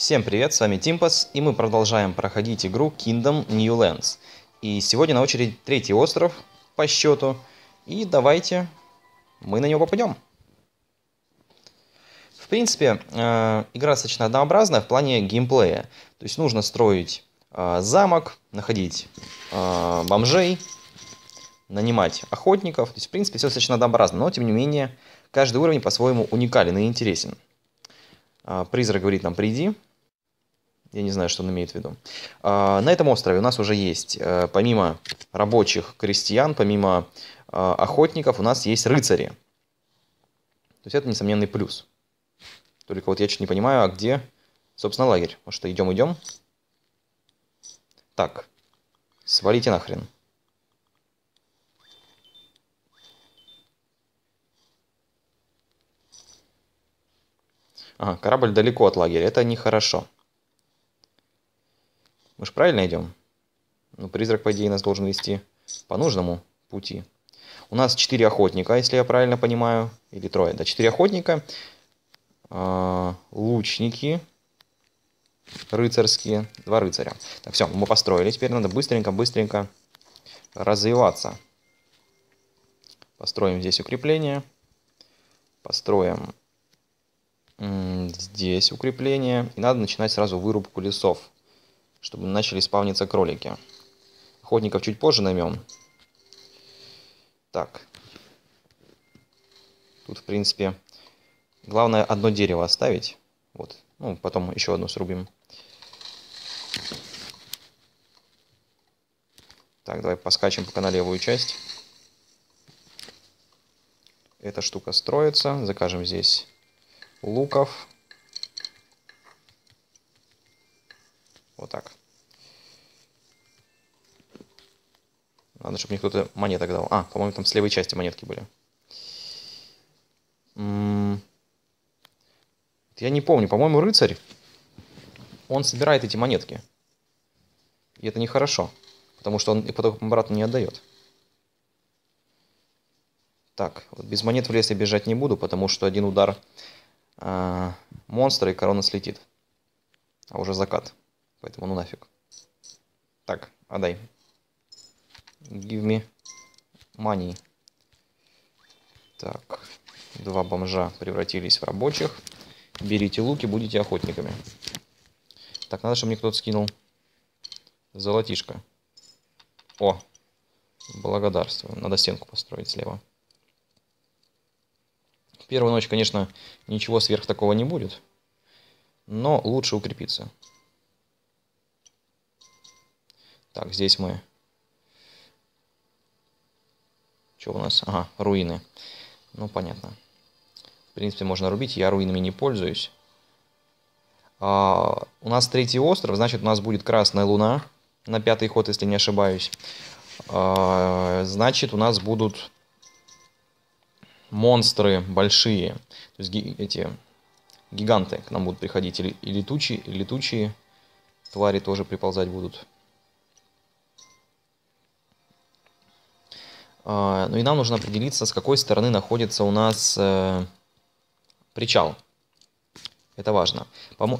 Всем привет, с вами Тимпас, и мы продолжаем проходить игру Kingdom New Lands. И сегодня на очереди третий остров по счету, и давайте мы на него попадем. В принципе, э, игра достаточно однообразная в плане геймплея. То есть нужно строить э, замок, находить э, бомжей, нанимать охотников. То есть, в принципе, все достаточно однообразно, но, тем не менее, каждый уровень по-своему уникален и интересен. Призрак говорит нам «приди». Я не знаю, что он имеет в виду. А, на этом острове у нас уже есть, э, помимо рабочих крестьян, помимо э, охотников, у нас есть рыцари. То есть это несомненный плюс. Только вот я чуть не понимаю, а где, собственно, лагерь? Может, что идем, идем? Так, свалите нахрен. Ага, корабль далеко от лагеря. Это нехорошо. Мы же правильно идем? Ну, призрак, по идее, нас должен вести по нужному пути. У нас четыре охотника, если я правильно понимаю. Или трое, да, четыре охотника. А, лучники рыцарские, два рыцаря. Так, все, мы построили. Теперь надо быстренько-быстренько развиваться. Построим здесь укрепление. Построим здесь укрепление. И надо начинать сразу вырубку лесов, чтобы начали спавниться кролики. Охотников чуть позже наймем. Так. Тут, в принципе, главное одно дерево оставить. Вот. Ну, потом еще одно срубим. Так, давай поскачем пока на левую часть. Эта штука строится. Закажем здесь луков. Вот так. Надо, чтобы мне кто-то монеток дал. А, по-моему, там с левой части монетки были. Я не помню. По-моему, рыцарь, он собирает эти монетки. И это нехорошо. Потому что он и потом обратно не отдает. Так, вот без монет в лес я бежать не буду, потому что один удар э, монстра и корона слетит. А уже закат. Поэтому ну нафиг. Так, отдай. Give me money. Так, два бомжа превратились в рабочих. Берите луки, будете охотниками. Так, надо, чтобы мне кто-то скинул золотишко. О, благодарствую. Надо стенку построить слева. Первую ночь, конечно, ничего сверх такого не будет. Но лучше укрепиться. Так, здесь мы... Что у нас? Ага, руины. Ну, понятно. В принципе, можно рубить. Я руинами не пользуюсь. А, у нас третий остров, значит, у нас будет Красная Луна на пятый ход, если не ошибаюсь. А, значит, у нас будут монстры большие, то есть эти гиганты к нам будут приходить, и летучие, и летучие твари тоже приползать будут. Ну и нам нужно определиться, с какой стороны находится у нас э, причал. Это важно.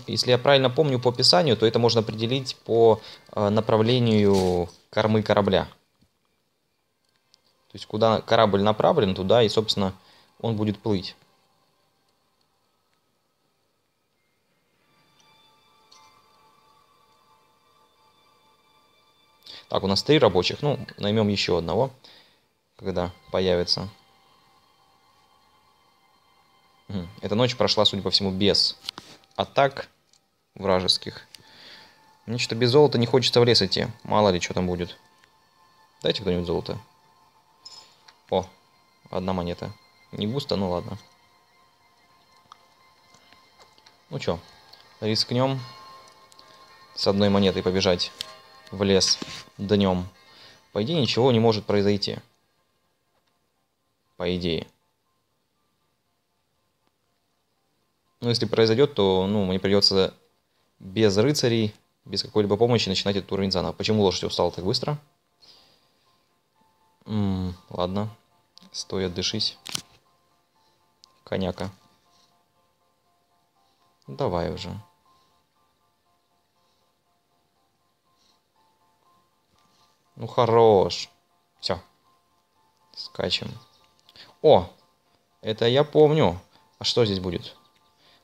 Если я правильно помню по описанию, то это можно определить по э, направлению кормы корабля. То есть куда корабль направлен, туда и, собственно, он будет плыть. Так, у нас три рабочих. Ну, наймем еще одного, когда появится. Эта ночь прошла, судя по всему, без атак вражеских. Мне что-то без золота не хочется в лес идти. Мало ли, что там будет. Дайте кто-нибудь золото. О, одна монета. Не густо, ну ладно. Ну чё, рискнем с одной монетой побежать в лес днем. По идее, ничего не может произойти по идее. Но если произойдет, то ну, мне придется без рыцарей, без какой-либо помощи начинать этот уровень заново. Почему лошадь устала так быстро? М -м, ладно, стоя дышись. Коняка. Давай уже. Ну хорош. Все. Скачем. О! Это я помню. А что здесь будет?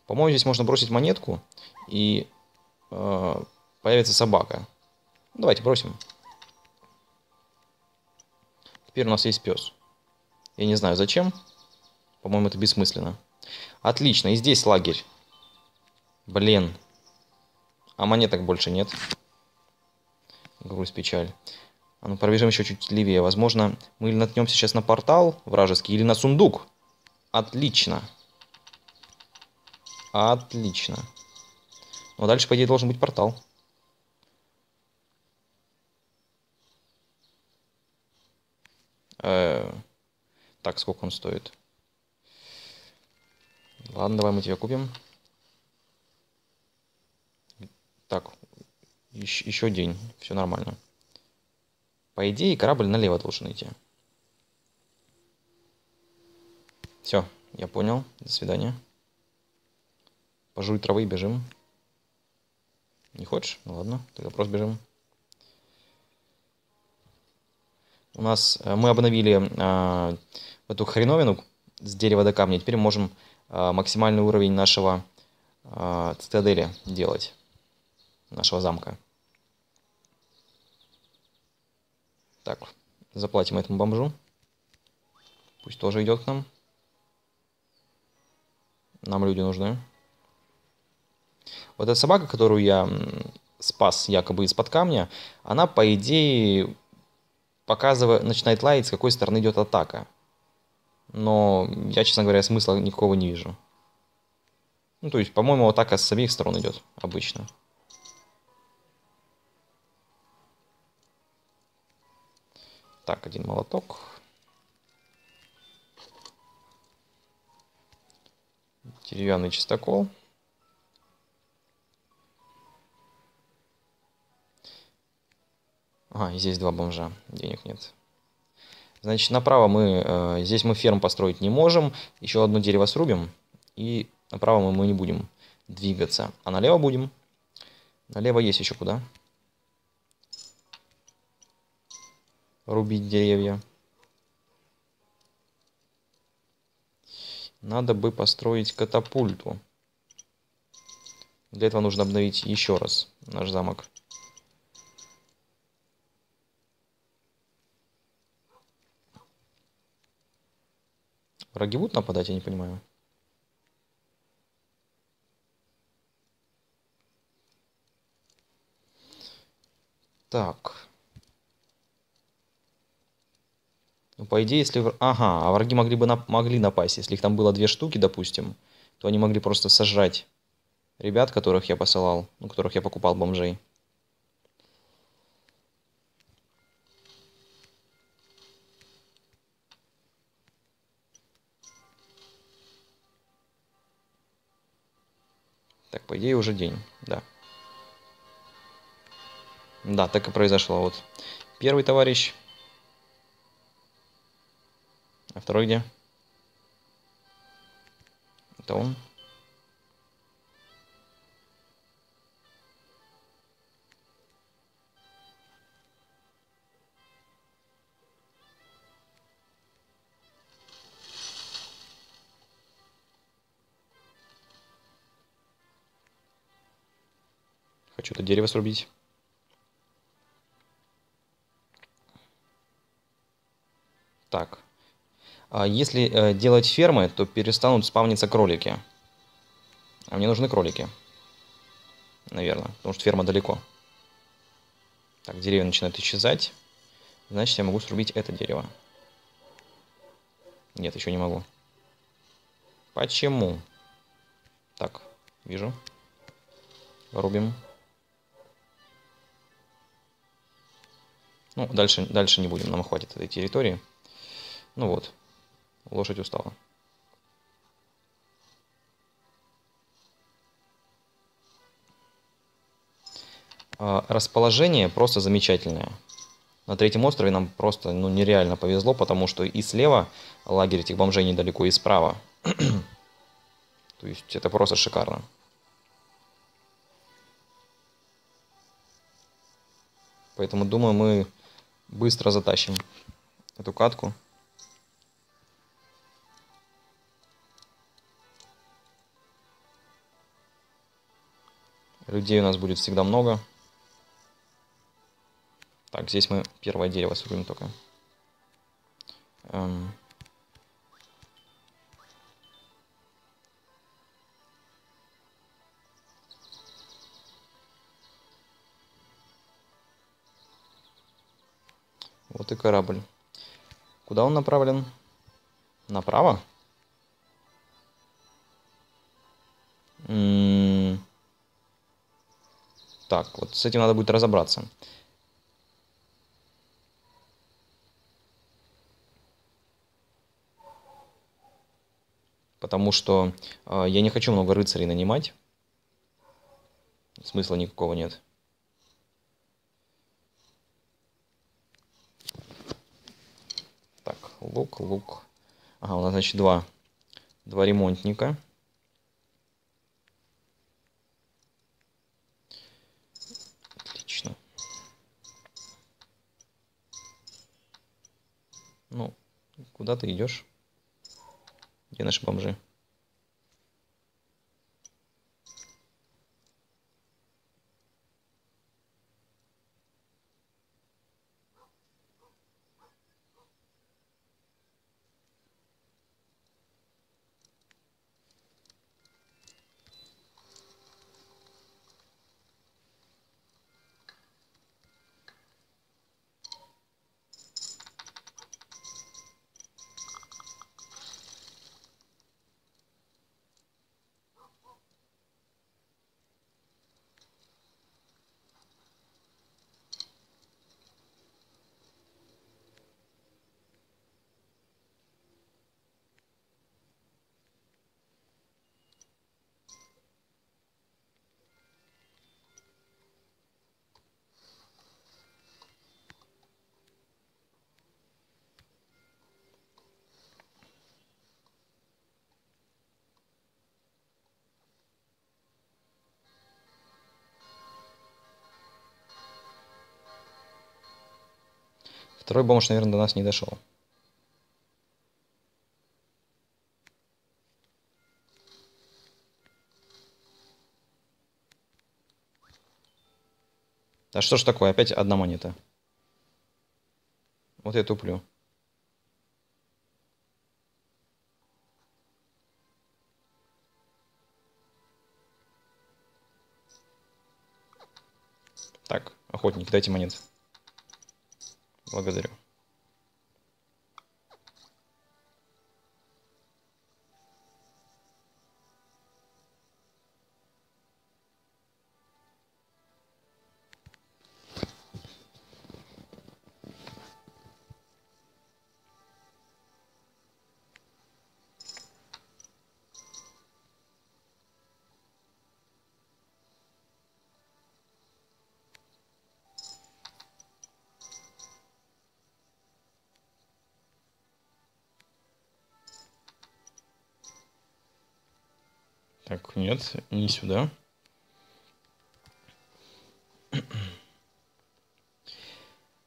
По-моему, здесь можно бросить монетку, и э, появится собака. Давайте бросим. Теперь у нас есть пес. Я не знаю зачем. По-моему, это бессмысленно. Отлично, и здесь лагерь. Блин. А монеток больше нет. Грусть, печаль. А ну пробежим еще чуть левее. Возможно, мы или наткнемся сейчас на портал вражеский, или на сундук. Отлично. Отлично. Ну, а дальше, по идее, должен быть портал. Э так, сколько он стоит? Ладно, давай мы тебя купим. Так, еще день, все нормально. По идее, корабль налево должен идти. Все, я понял. До свидания. Пожуй травы и бежим. Не хочешь? Ну ладно, тогда просто бежим. У нас э, мы обновили э, эту хреновину с дерева до камня. Теперь можем э, максимальный уровень нашего э, цитадели делать, нашего замка. Так, заплатим этому бомжу. Пусть тоже идет к нам. Нам люди нужны. Вот эта собака, которую я спас якобы из-под камня, она, по идее, показывает, начинает лаять, с какой стороны идет атака. Но я, честно говоря, смысла никакого не вижу. Ну, то есть, по-моему, атака с обеих сторон идет обычно. Так, один молоток. Деревянный чистокол. А, здесь два бомжа. Денег нет. Значит, направо мы... Э, здесь мы ферм построить не можем. Еще одно дерево срубим. И направо мы, мы не будем двигаться. А налево будем. Налево есть еще куда. Рубить деревья. Надо бы построить катапульту. Для этого нужно обновить еще раз наш замок. Враги будут нападать, я не понимаю. Так. Ну, по идее, если... Ага, а враги могли бы нап... могли напасть. Если их там было две штуки, допустим, то они могли просто сожрать ребят, которых я посылал, ну, которых я покупал бомжей. Так, по идее, уже день, да. Да, так и произошло. Вот первый товарищ. А второй где? Это он. Хочу это дерево срубить. Так. А если э, делать фермы, то перестанут спавниться кролики. А мне нужны кролики. Наверное, потому что ферма далеко. Так, деревья начинают исчезать. Значит, я могу срубить это дерево. Нет, еще не могу. Почему? Так, вижу. Рубим. Ну, дальше, дальше не будем, нам хватит этой территории. Ну вот, лошадь устала. А, расположение просто замечательное. На третьем острове нам просто ну, нереально повезло, потому что и слева лагерь этих бомжей недалеко, и справа. То есть это просто шикарно. Поэтому думаю, мы Быстро затащим эту катку. Людей у нас будет всегда много. Так, здесь мы первое дерево срубим только. Эм. Вот и корабль. Куда он направлен? Направо? М -м так, вот с этим надо будет разобраться. Потому что э, я не хочу много рыцарей нанимать. Смысла никакого нет. Так, лук, лук. Ага, у нас, значит, два, два ремонтника. Ну, куда ты идешь? Где наши бомжи? Второй бомж, наверное, до нас не дошел. А что ж такое? Опять одна монета. Вот я туплю. Так, охотник, дайте монет. Благодарю. Так, нет, не сюда.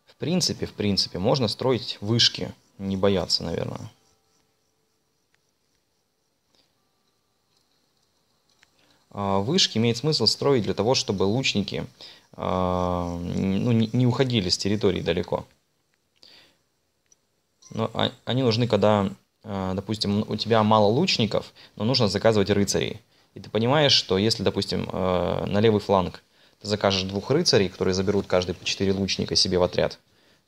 В принципе, в принципе, можно строить вышки, не бояться, наверное. А, вышки имеет смысл строить для того, чтобы лучники а, ну, не уходили с территории далеко. Но они нужны, когда, а, допустим, у тебя мало лучников, но нужно заказывать рыцарей. И ты понимаешь, что если, допустим, э, на левый фланг ты закажешь двух рыцарей, которые заберут каждый по четыре лучника себе в отряд,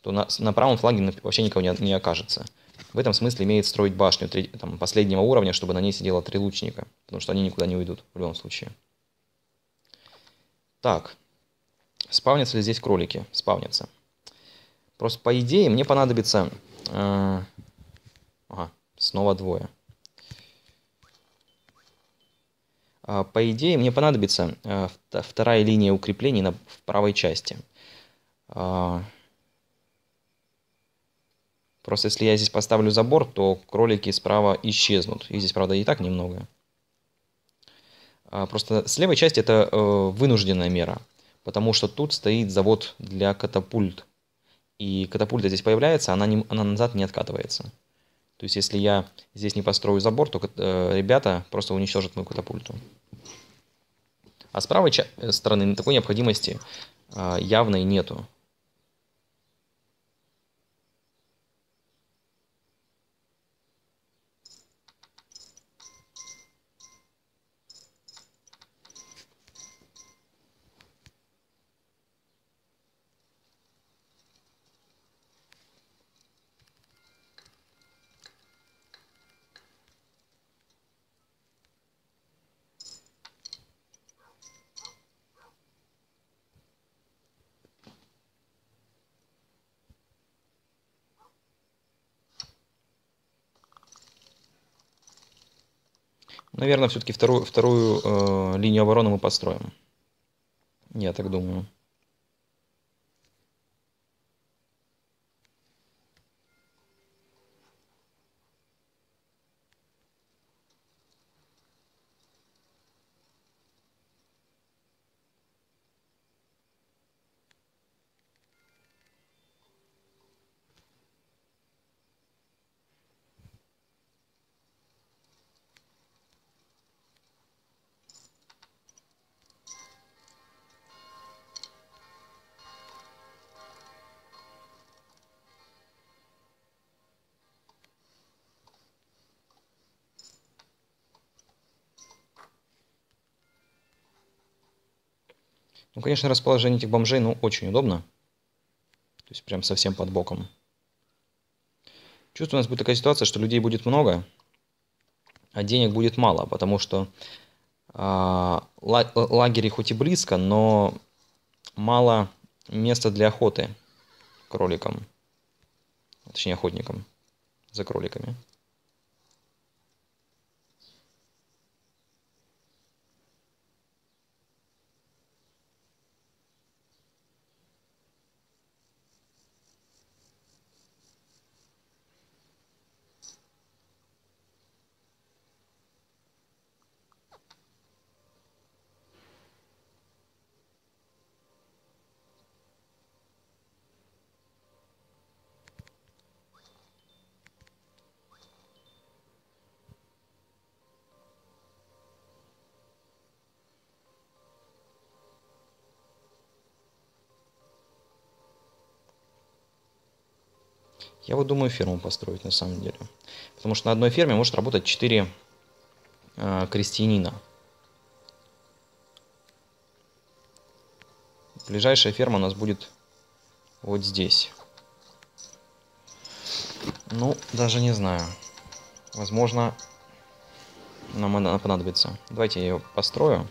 то на, на правом фланге вообще никого не, не окажется. В этом смысле имеет строить башню три, там, последнего уровня, чтобы на ней сидело три лучника, потому что они никуда не уйдут в любом случае. Так, спавнятся ли здесь кролики? Спавнятся. Просто по идее мне понадобится... Э, ага, снова двое. А, по идее, мне понадобится а, вторая линия укреплений на, в правой части. А, просто если я здесь поставлю забор, то кролики справа исчезнут. Их здесь, правда, и так немного. Просто с левой части это э, вынужденная мера, потому что тут стоит завод для катапульт. и катапульта здесь появляется, она, не, она назад не откатывается. То есть, если я здесь не построю забор, то э, ребята просто уничтожат мою катапульту. А с правой стороны такой необходимости э, явной нету. Наверное, все-таки вторую, вторую э, линию обороны мы построим. Я так думаю. Ну, конечно, расположение этих бомжей, ну, очень удобно. То есть прям совсем под боком. Чувствую, у нас будет такая ситуация, что людей будет много, а денег будет мало, потому что э, лагерь хоть и близко, но мало места для охоты кроликам. Точнее, охотникам за кроликами. Я вот думаю ферму построить на самом деле. Потому что на одной ферме может работать 4 э, крестьянина. Ближайшая ферма у нас будет вот здесь. Ну, даже не знаю. Возможно, нам она понадобится. Давайте я ее построю.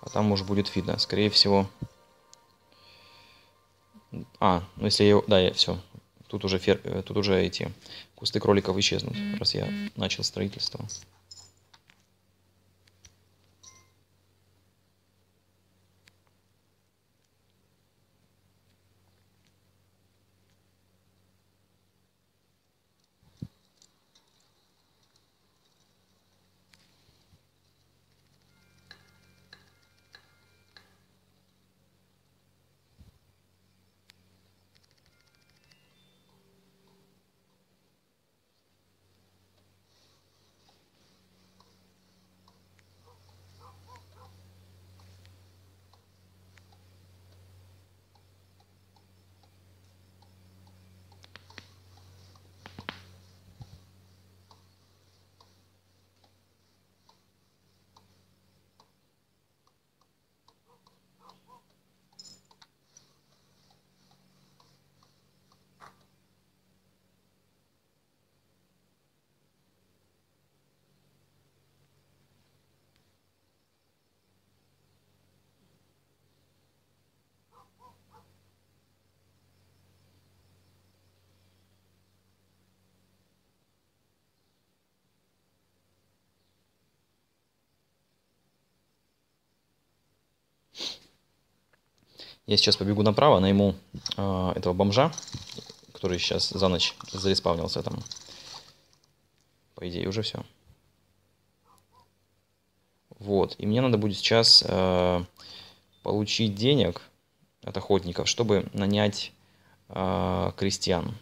А там уже будет видно. Скорее всего, а, ну если я... Да, я все. Тут уже, фер... Э, тут уже эти кусты кроликов исчезнут, раз я начал строительство. Я сейчас побегу направо, найму э, этого бомжа, который сейчас за ночь зареспавнился там. По идее, уже все. Вот. И мне надо будет сейчас э, получить денег от охотников, чтобы нанять э, крестьян.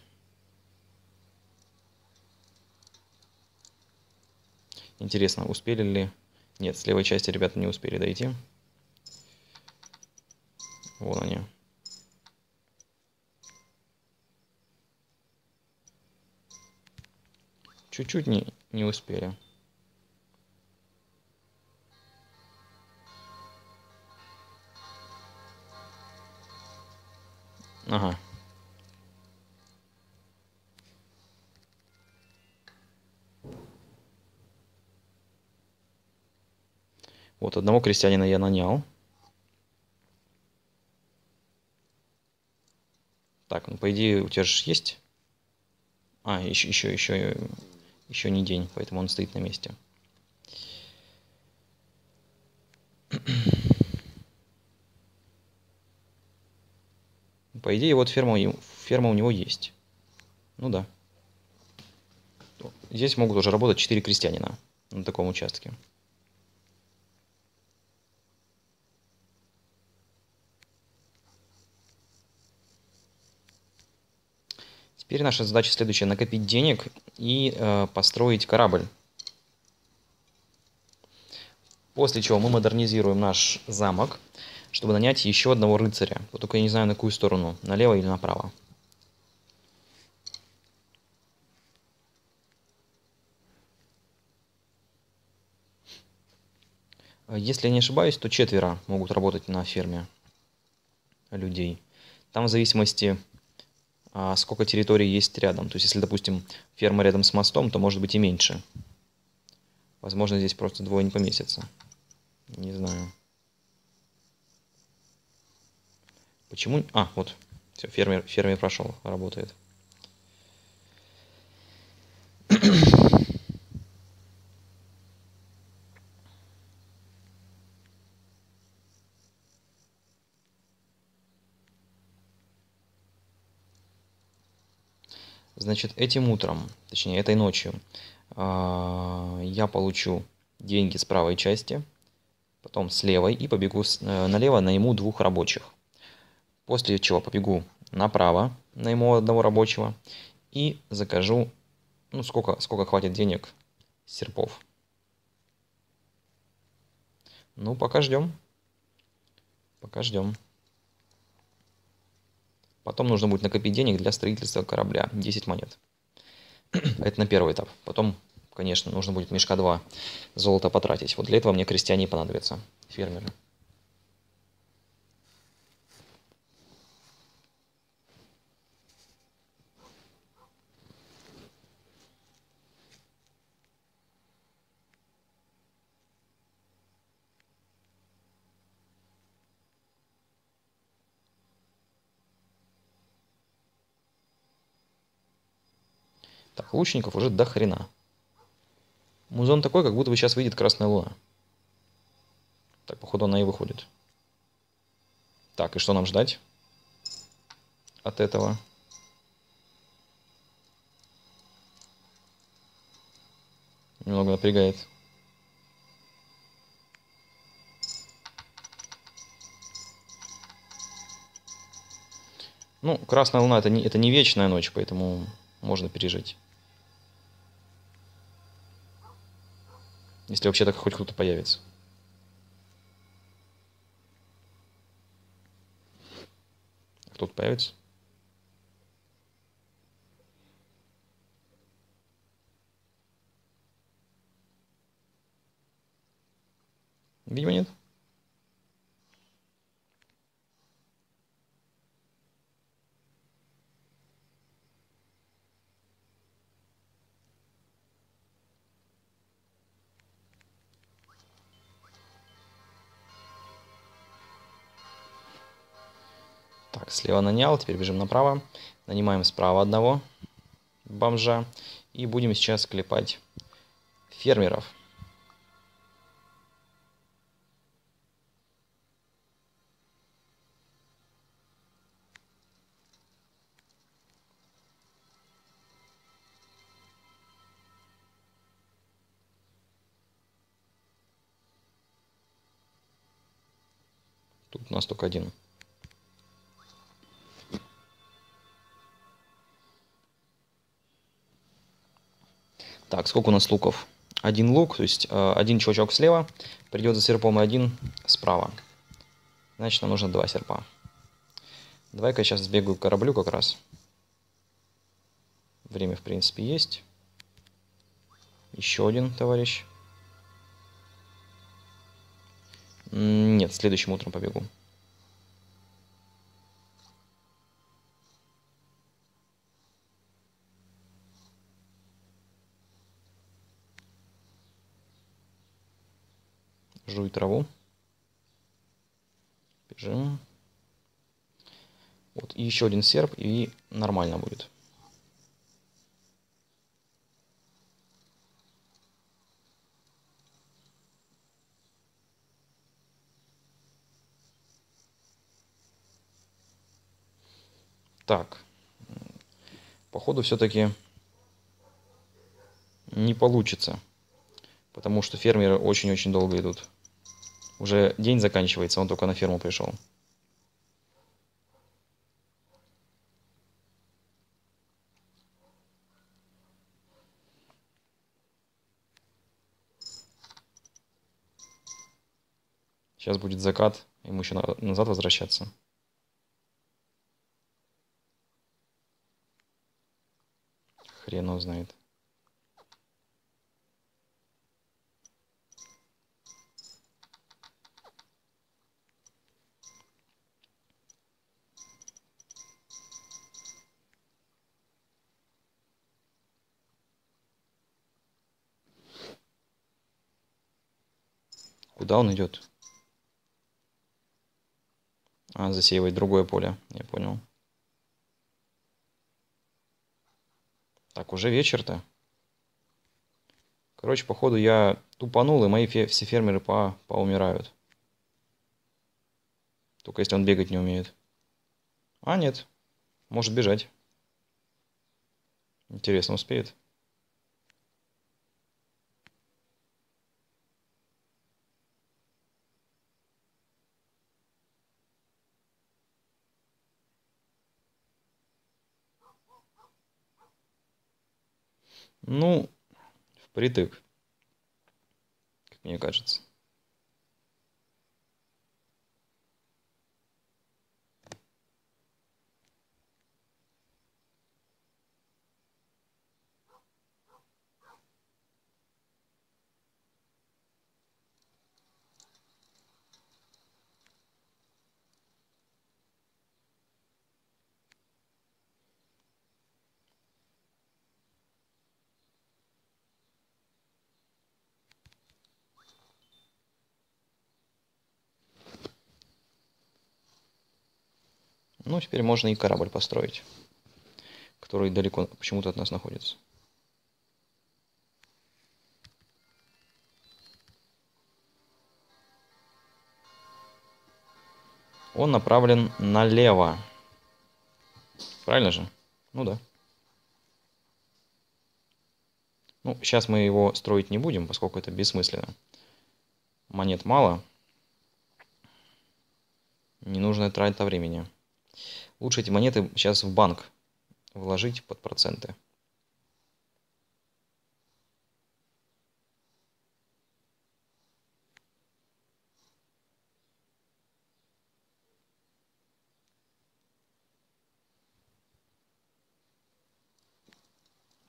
Интересно, успели ли... Нет, с левой части ребята не успели дойти. Вон они. Чуть-чуть не, не успели. Ага. Вот одного крестьянина я нанял. Так, ну по идее у тебя же есть. А, еще, еще, еще, еще не день, поэтому он стоит на месте. По идее, вот ферма, ферма у него есть. Ну да. Здесь могут уже работать 4 крестьянина на таком участке. Теперь наша задача следующая. Накопить денег и э, построить корабль. После чего мы модернизируем наш замок, чтобы нанять еще одного рыцаря. Вот только я не знаю, на какую сторону. Налево или направо. Если я не ошибаюсь, то четверо могут работать на ферме людей. Там в зависимости сколько территорий есть рядом. То есть, если, допустим, ферма рядом с мостом, то может быть и меньше. Возможно, здесь просто двое не поместится. Не знаю. Почему? А, вот. Все, фермер, фермер прошел, работает. Значит, этим утром, точнее, этой ночью а, я получу деньги с правой части, потом с левой и побегу э, налево, найму двух рабочих. После чего побегу направо, найму одного рабочего и закажу, ну, сколько, сколько хватит денег серпов. Ну, пока ждем. Пока ждем. Потом нужно будет накопить денег для строительства корабля. 10 монет. Это на первый этап. Потом, конечно, нужно будет мешка 2 золота потратить. Вот для этого мне крестьяне понадобятся, фермеры. Так, лучников уже до хрена. Музон такой, как будто бы сейчас выйдет Красная Луна. Так, походу она и выходит. Так, и что нам ждать от этого? Немного напрягает. Ну, Красная Луна это не, это не вечная ночь, поэтому можно пережить. Если вообще так хоть кто-то появится. Кто-то появится? Слева нанял, теперь бежим направо. Нанимаем справа одного бомжа. И будем сейчас клепать фермеров. Тут у нас только один. Так, сколько у нас луков? Один лук, то есть э, один чувачок слева придет за серпом и один справа. Значит, нам нужно два серпа. Давай-ка я сейчас сбегаю к кораблю как раз. Время, в принципе, есть. Еще один товарищ. Нет, следующим утром побегу. Жуй траву. Бежим. Вот, и еще один серп, и нормально будет. Так. Походу все-таки не получится. Потому что фермеры очень-очень долго идут. Уже день заканчивается, он только на ферму пришел. Сейчас будет закат, ему еще назад возвращаться. Хрен его знает. Куда он идет? А, засеивать другое поле, я понял. Так, уже вечер-то. Короче, походу я тупанул, и мои фе все фермеры по поумирают. Только если он бегать не умеет. А, нет. Может бежать. Интересно, успеет? Ну, впритык, как мне кажется. Теперь можно и корабль построить, который далеко почему-то от нас находится. Он направлен налево. Правильно же? Ну да. Ну, сейчас мы его строить не будем, поскольку это бессмысленно. Монет мало. Не нужно тратить времени. Лучше эти монеты сейчас в банк вложить под проценты.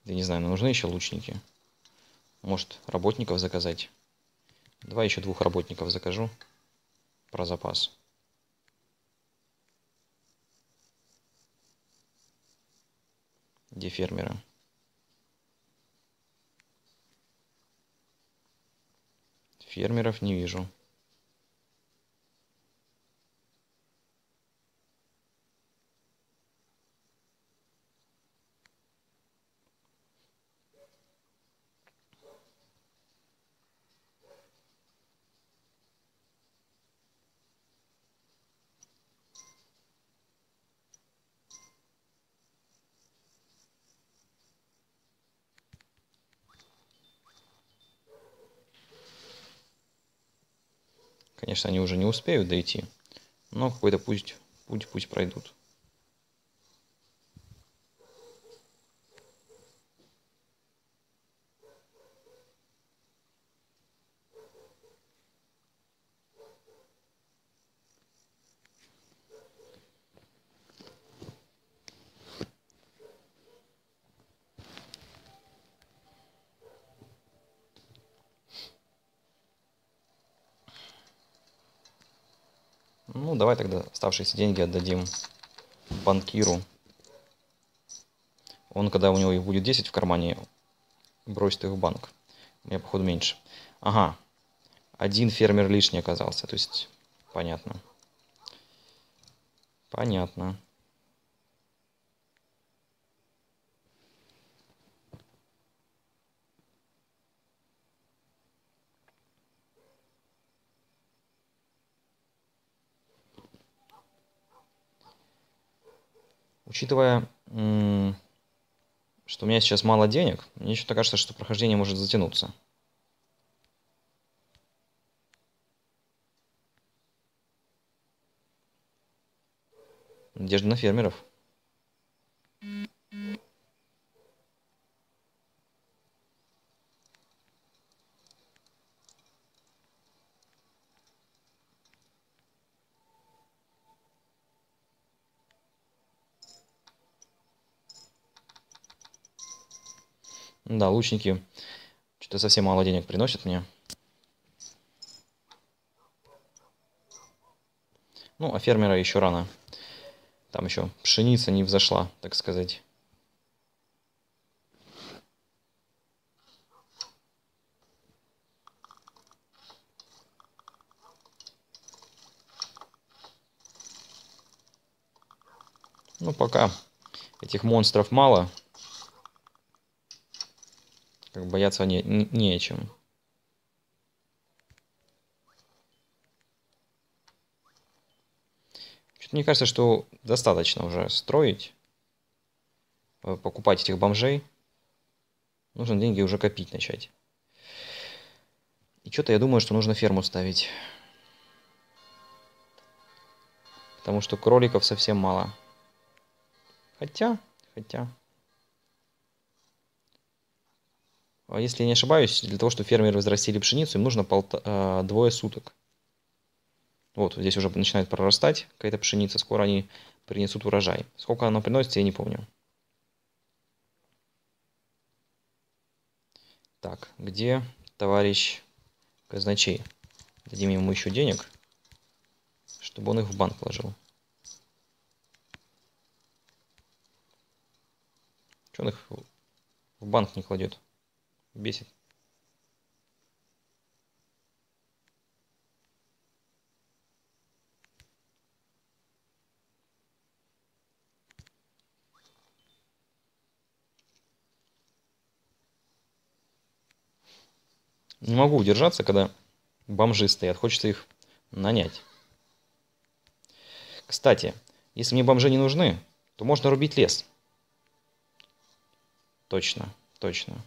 Я не знаю, нужны еще лучники. Может, работников заказать. Давай еще двух работников закажу про запас. Где фермеры? Фермеров не вижу. Конечно, они уже не успеют дойти, но какой-то путь, путь, путь пройдут. Ну, давай тогда оставшиеся деньги отдадим банкиру. Он, когда у него их будет 10 в кармане, бросит их в банк. У меня, походу, меньше. Ага. Один фермер лишний оказался. То есть, понятно. Понятно. Учитывая, что у меня сейчас мало денег, мне что-то кажется, что прохождение может затянуться. Надежда на фермеров. Да, лучники что-то совсем мало денег приносят мне. Ну, а фермера еще рано. Там еще пшеница не взошла, так сказать. Ну, пока этих монстров мало. Как бояться не, не, не о чем. Мне кажется, что достаточно уже строить, э, покупать этих бомжей. Нужно деньги уже копить начать. И что-то я думаю, что нужно ферму ставить. Потому что кроликов совсем мало. Хотя, хотя... если я не ошибаюсь, для того, чтобы фермеры взрастили пшеницу, им нужно полта... Двое суток. Вот, здесь уже начинает прорастать какая-то пшеница, скоро они принесут урожай. Сколько она приносит, я не помню. Так, где товарищ казначей? Дадим ему еще денег, чтобы он их в банк положил. Че он их в банк не кладет? Бесит. Не могу удержаться, когда бомжи стоят. Хочется их нанять. Кстати, если мне бомжи не нужны, то можно рубить лес. Точно, точно.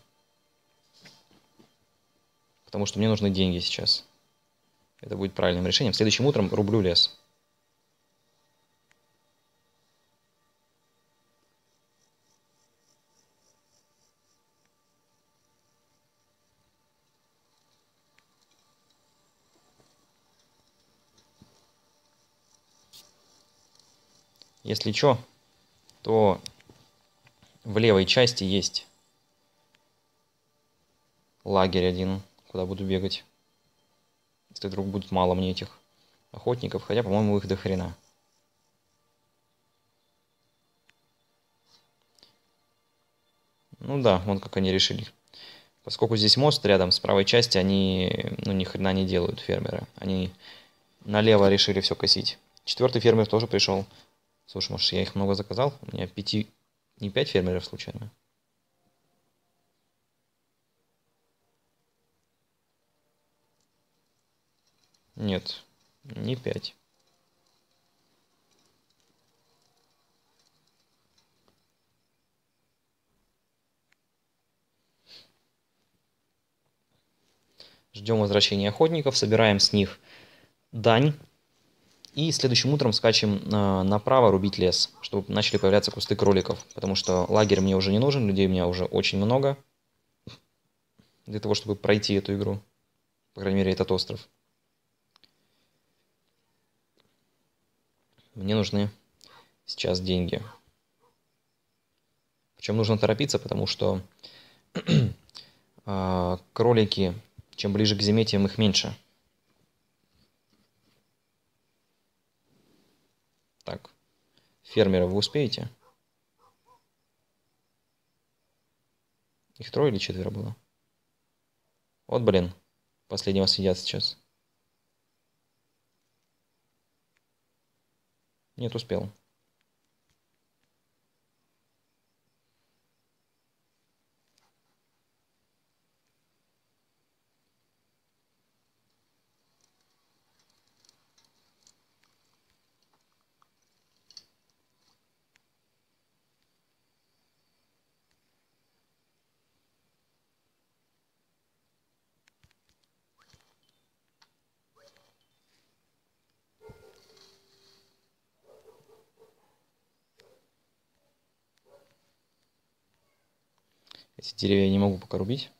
Потому что мне нужны деньги сейчас. Это будет правильным решением. Следующим утром рублю лес. Если что, то в левой части есть лагерь один, куда буду бегать. Если вдруг будет мало мне этих охотников, хотя, по-моему, их до хрена. Ну да, вон как они решили. Поскольку здесь мост рядом с правой части, они ну ни хрена не делают фермеры. Они налево решили все косить. Четвертый фермер тоже пришел. Слушай, может, я их много заказал? У меня пяти... Не пять фермеров случайно? Нет, не пять. Ждем возвращения охотников, собираем с них дань. И следующим утром скачем э, направо рубить лес, чтобы начали появляться кусты кроликов. Потому что лагерь мне уже не нужен, людей у меня уже очень много. Для того, чтобы пройти эту игру. По крайней мере, этот остров. Мне нужны сейчас деньги. Причем нужно торопиться, потому что э, кролики, чем ближе к зиме, тем их меньше. Фермеры, вы успеете? Их трое или четверо было? Вот, блин. Последнего сидят сейчас. Нет, успел. Эти деревья я не могу пока рубить.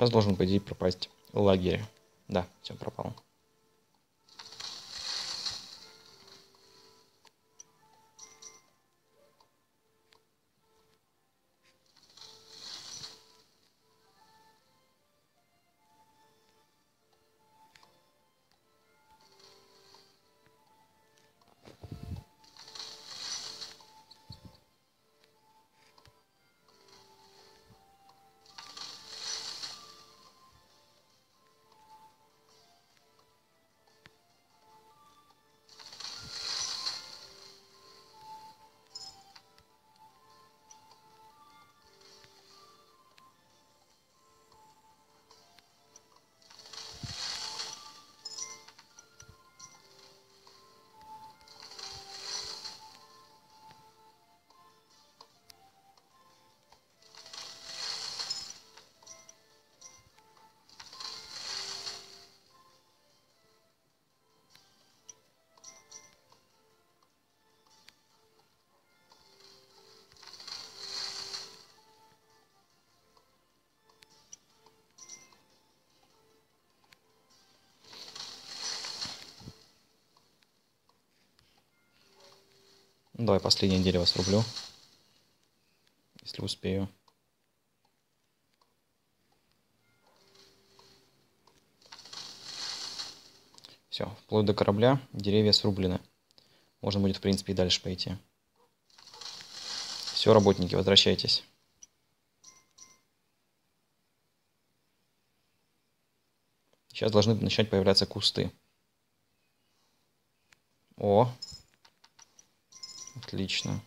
Сейчас должен, по идее, пропасть лагерь. Да, все пропало. Ну, давай последнее дерево срублю. Если успею. Все, вплоть до корабля деревья срублены. Можно будет, в принципе, и дальше пойти. Все, работники, возвращайтесь. Сейчас должны начать появляться кусты. О, Отлично.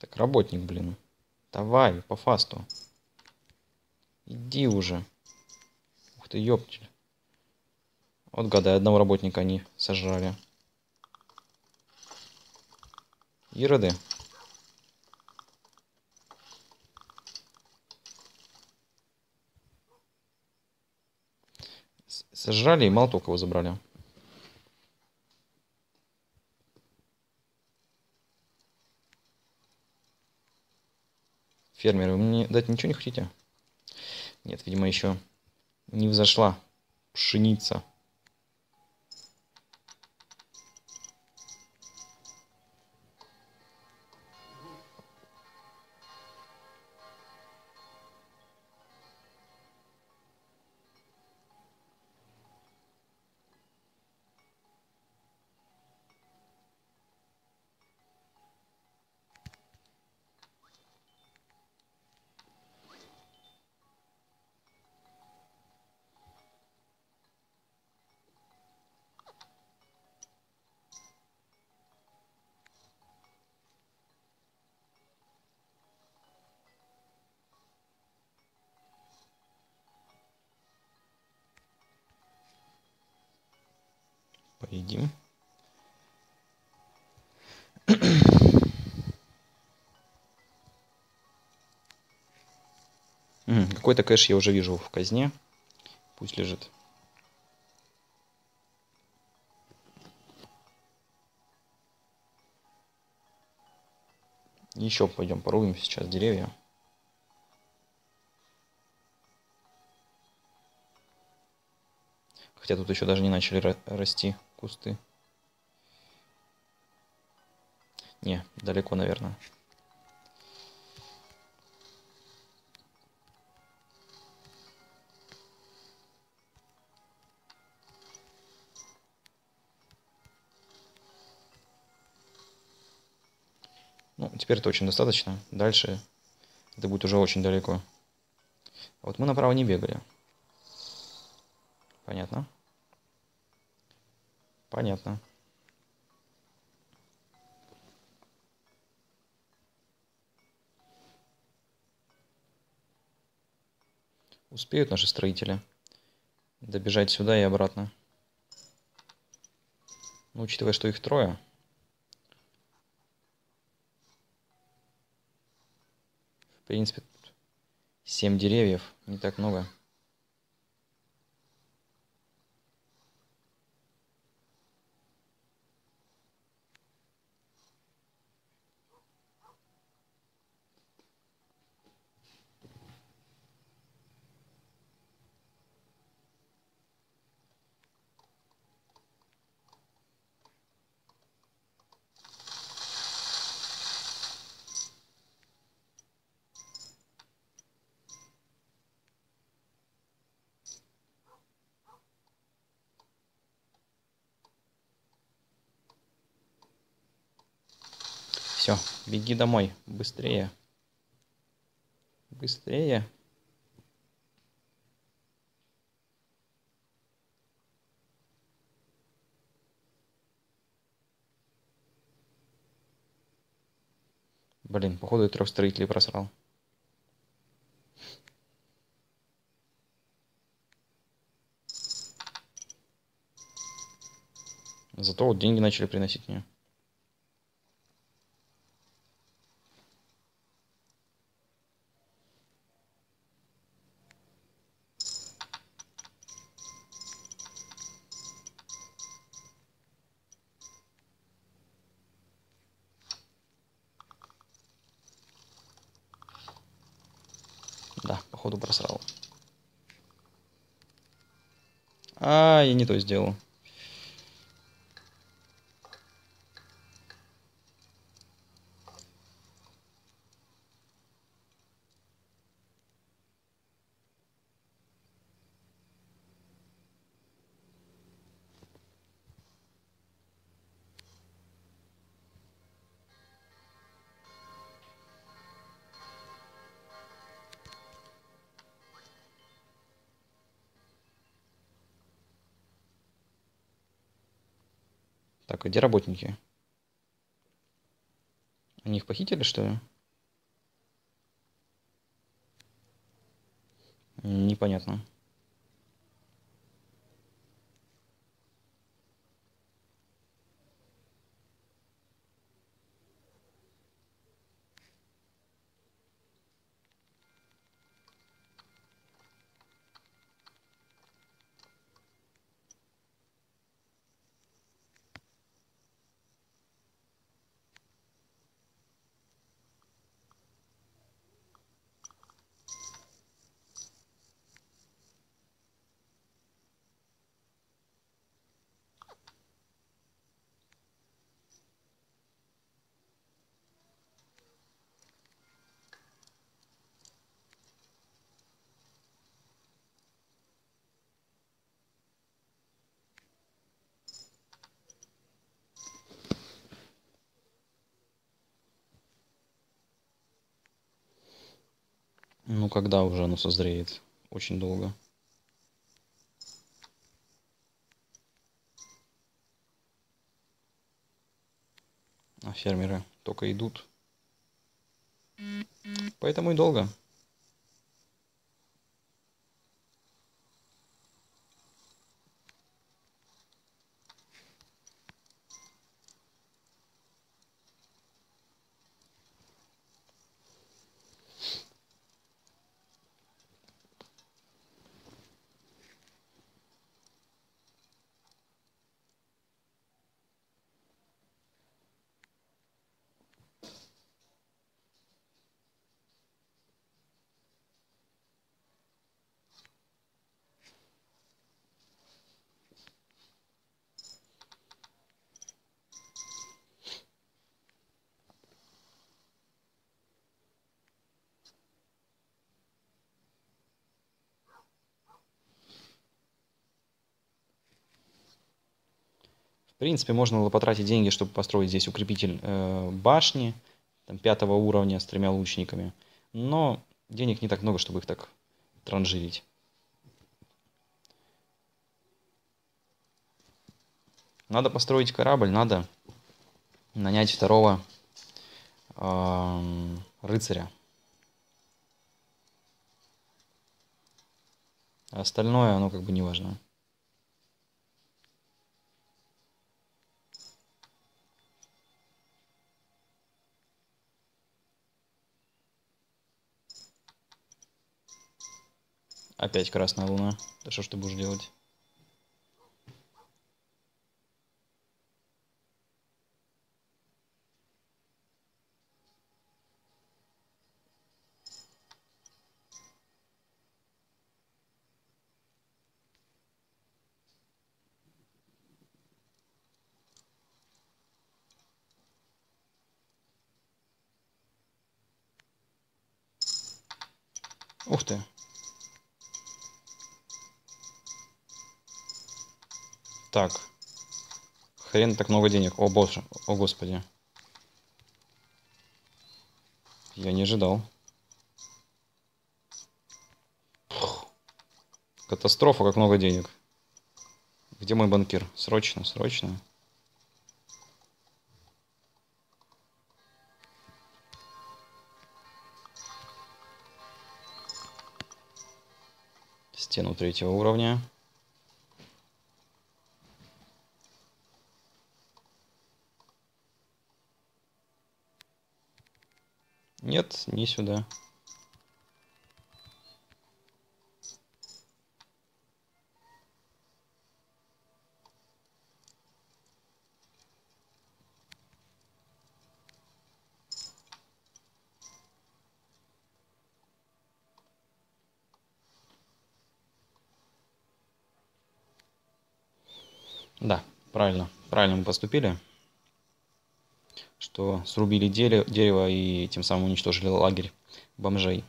Так, работник, блин. Давай, по фасту. Иди уже. Ух ты, ёптель. Вот гады, одного работника они сожрали. Ироды. Сожрали и мало только его забрали. Фермеры, вы мне дать ничего не хотите? Нет, видимо, еще не взошла пшеница. Какой-то кэш я уже вижу в казне. Пусть лежит. Еще пойдем порубим сейчас деревья. Хотя тут еще даже не начали расти кусты. Не, далеко, наверное. Теперь точно достаточно. Дальше это будет уже очень далеко. Вот мы направо не бегали. Понятно. Понятно. Успеют наши строители добежать сюда и обратно. Ну, учитывая, что их трое. Принципе, 7 деревьев, не так много. Беги домой. Быстрее. Быстрее. Блин, походу я трех строителей просрал. Зато вот деньги начали приносить мне. Я не то сделал. Так, где работники? Они их похитили, что ли? Непонятно. Ну, когда уже оно созреет? Очень долго. А фермеры только идут. Поэтому и долго. Принципе, можно было потратить деньги, чтобы построить здесь укрепитель э, башни там, пятого уровня с тремя лучниками. Но денег не так много, чтобы их так транжирить. Надо построить корабль, надо нанять второго э, рыцаря. Остальное, оно как бы не важно. Опять красная луна. Да что ж ты будешь делать? Так. Хрен так много денег. О боже, о господи. Я не ожидал. Катастрофа, как много денег. Где мой банкир? Срочно, срочно. Стену третьего уровня. Нет, не сюда. Да, правильно. Правильно мы поступили что срубили дерево и тем самым уничтожили лагерь бомжей.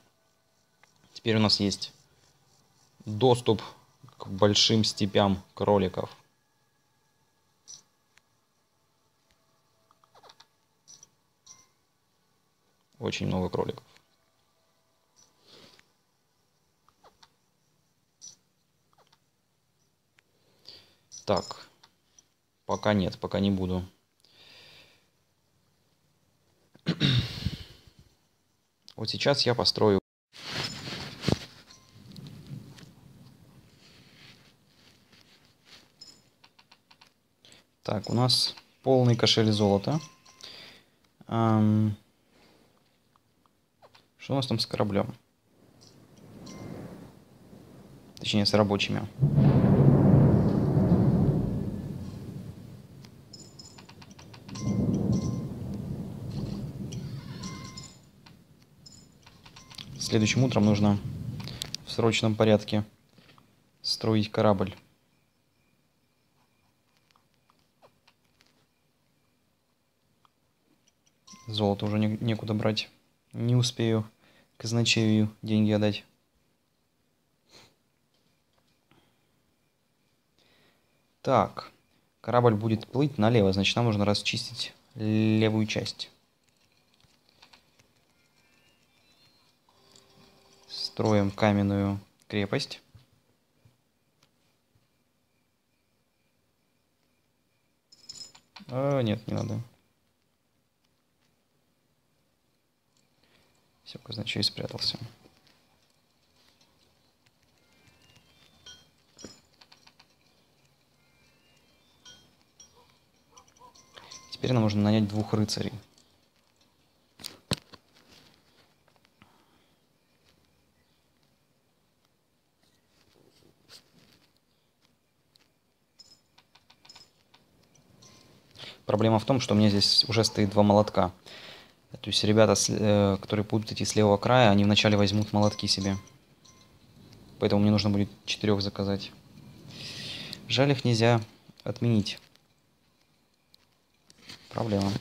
Теперь у нас есть доступ к большим степям кроликов. Очень много кроликов. Так, пока нет, пока не буду. Вот сейчас я построю Так, у нас полный кошель золота. Эм... Что у нас там с кораблем? Точнее, с рабочими. Следующим утром нужно в срочном порядке строить корабль. Золото уже не, некуда брать. Не успею казначею деньги отдать. Так, корабль будет плыть налево, значит нам нужно расчистить левую часть. Строим каменную крепость. А, нет, не надо. Все, казначей спрятался. Теперь нам нужно нанять двух рыцарей. Проблема в том, что у меня здесь уже стоит два молотка. То есть ребята, э, которые будут идти с левого края, они вначале возьмут молотки себе. Поэтому мне нужно будет четырех заказать. Жаль, их нельзя отменить. Проблема.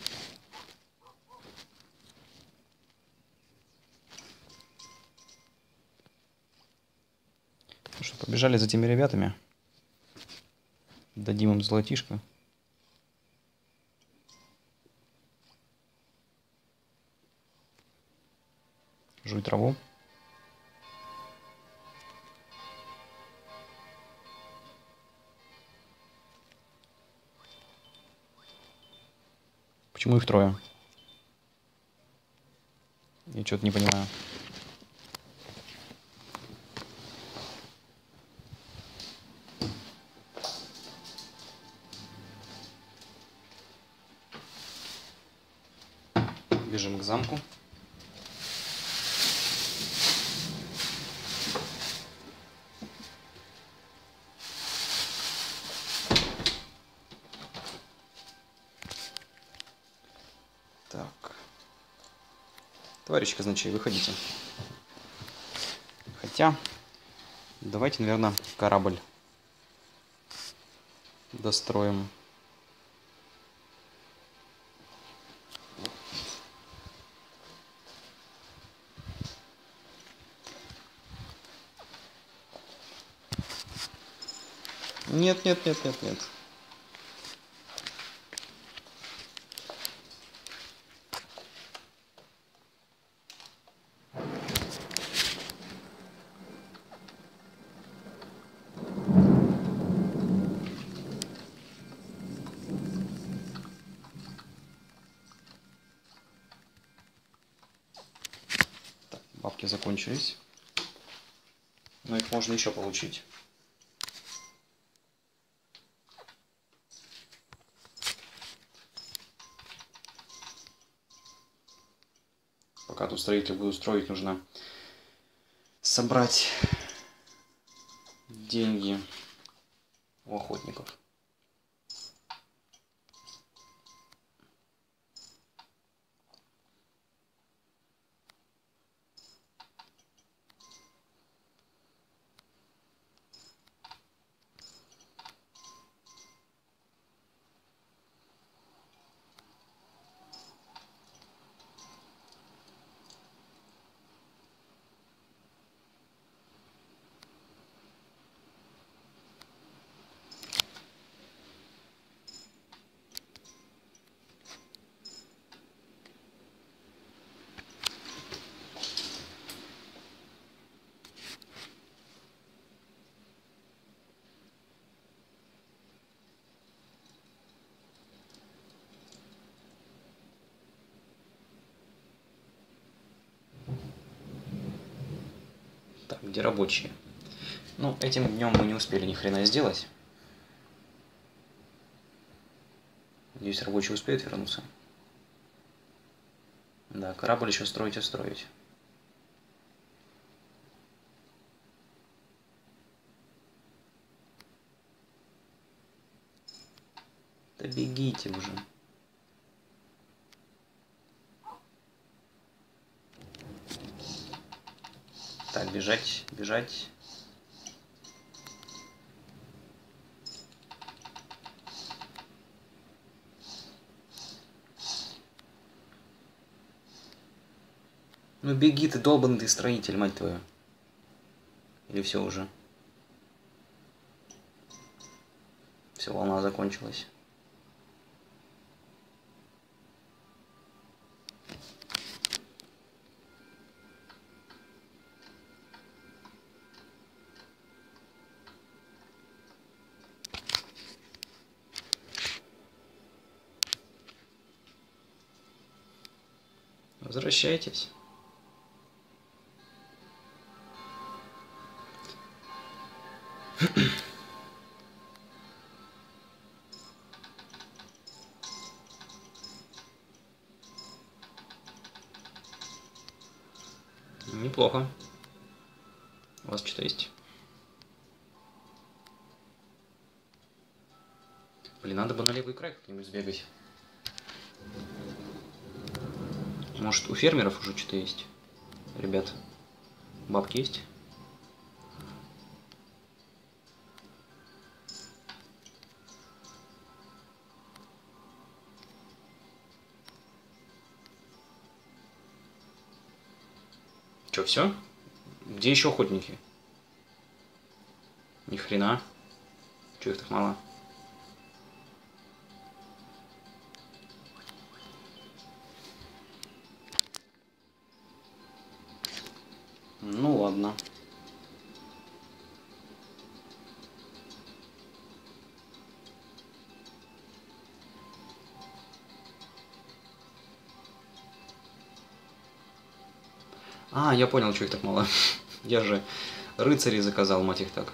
Ну что, побежали за теми ребятами. Дадим им золотишко. Жуй траву. Почему их трое? Я что-то не понимаю. Бежим к замку. Товарищ казначей, выходите. Хотя, давайте, наверное, корабль достроим. Нет, нет, нет, нет, нет. Бабки закончились. Но их можно еще получить. Пока тут строитель будет строить, нужно собрать деньги у охотников. Так, где рабочие? Ну, этим днем мы не успели ни хрена сделать. Надеюсь, рабочие успеют вернуться. Да, корабль еще строить и строить. Да бегите уже. Так, бежать, бежать. Ну беги ты, долбанный строитель, мать твою. Или все уже? Все, волна закончилась. Возвращайтесь. Неплохо. У вас что-то есть? Блин, надо бы на левый край как-нибудь сбегать. Может, у фермеров уже что-то есть? Ребят, бабки есть? Че, все? Где еще охотники? Ни хрена. Че их так мало? Я понял, что их так мало. Я же рыцарей заказал, мать их так.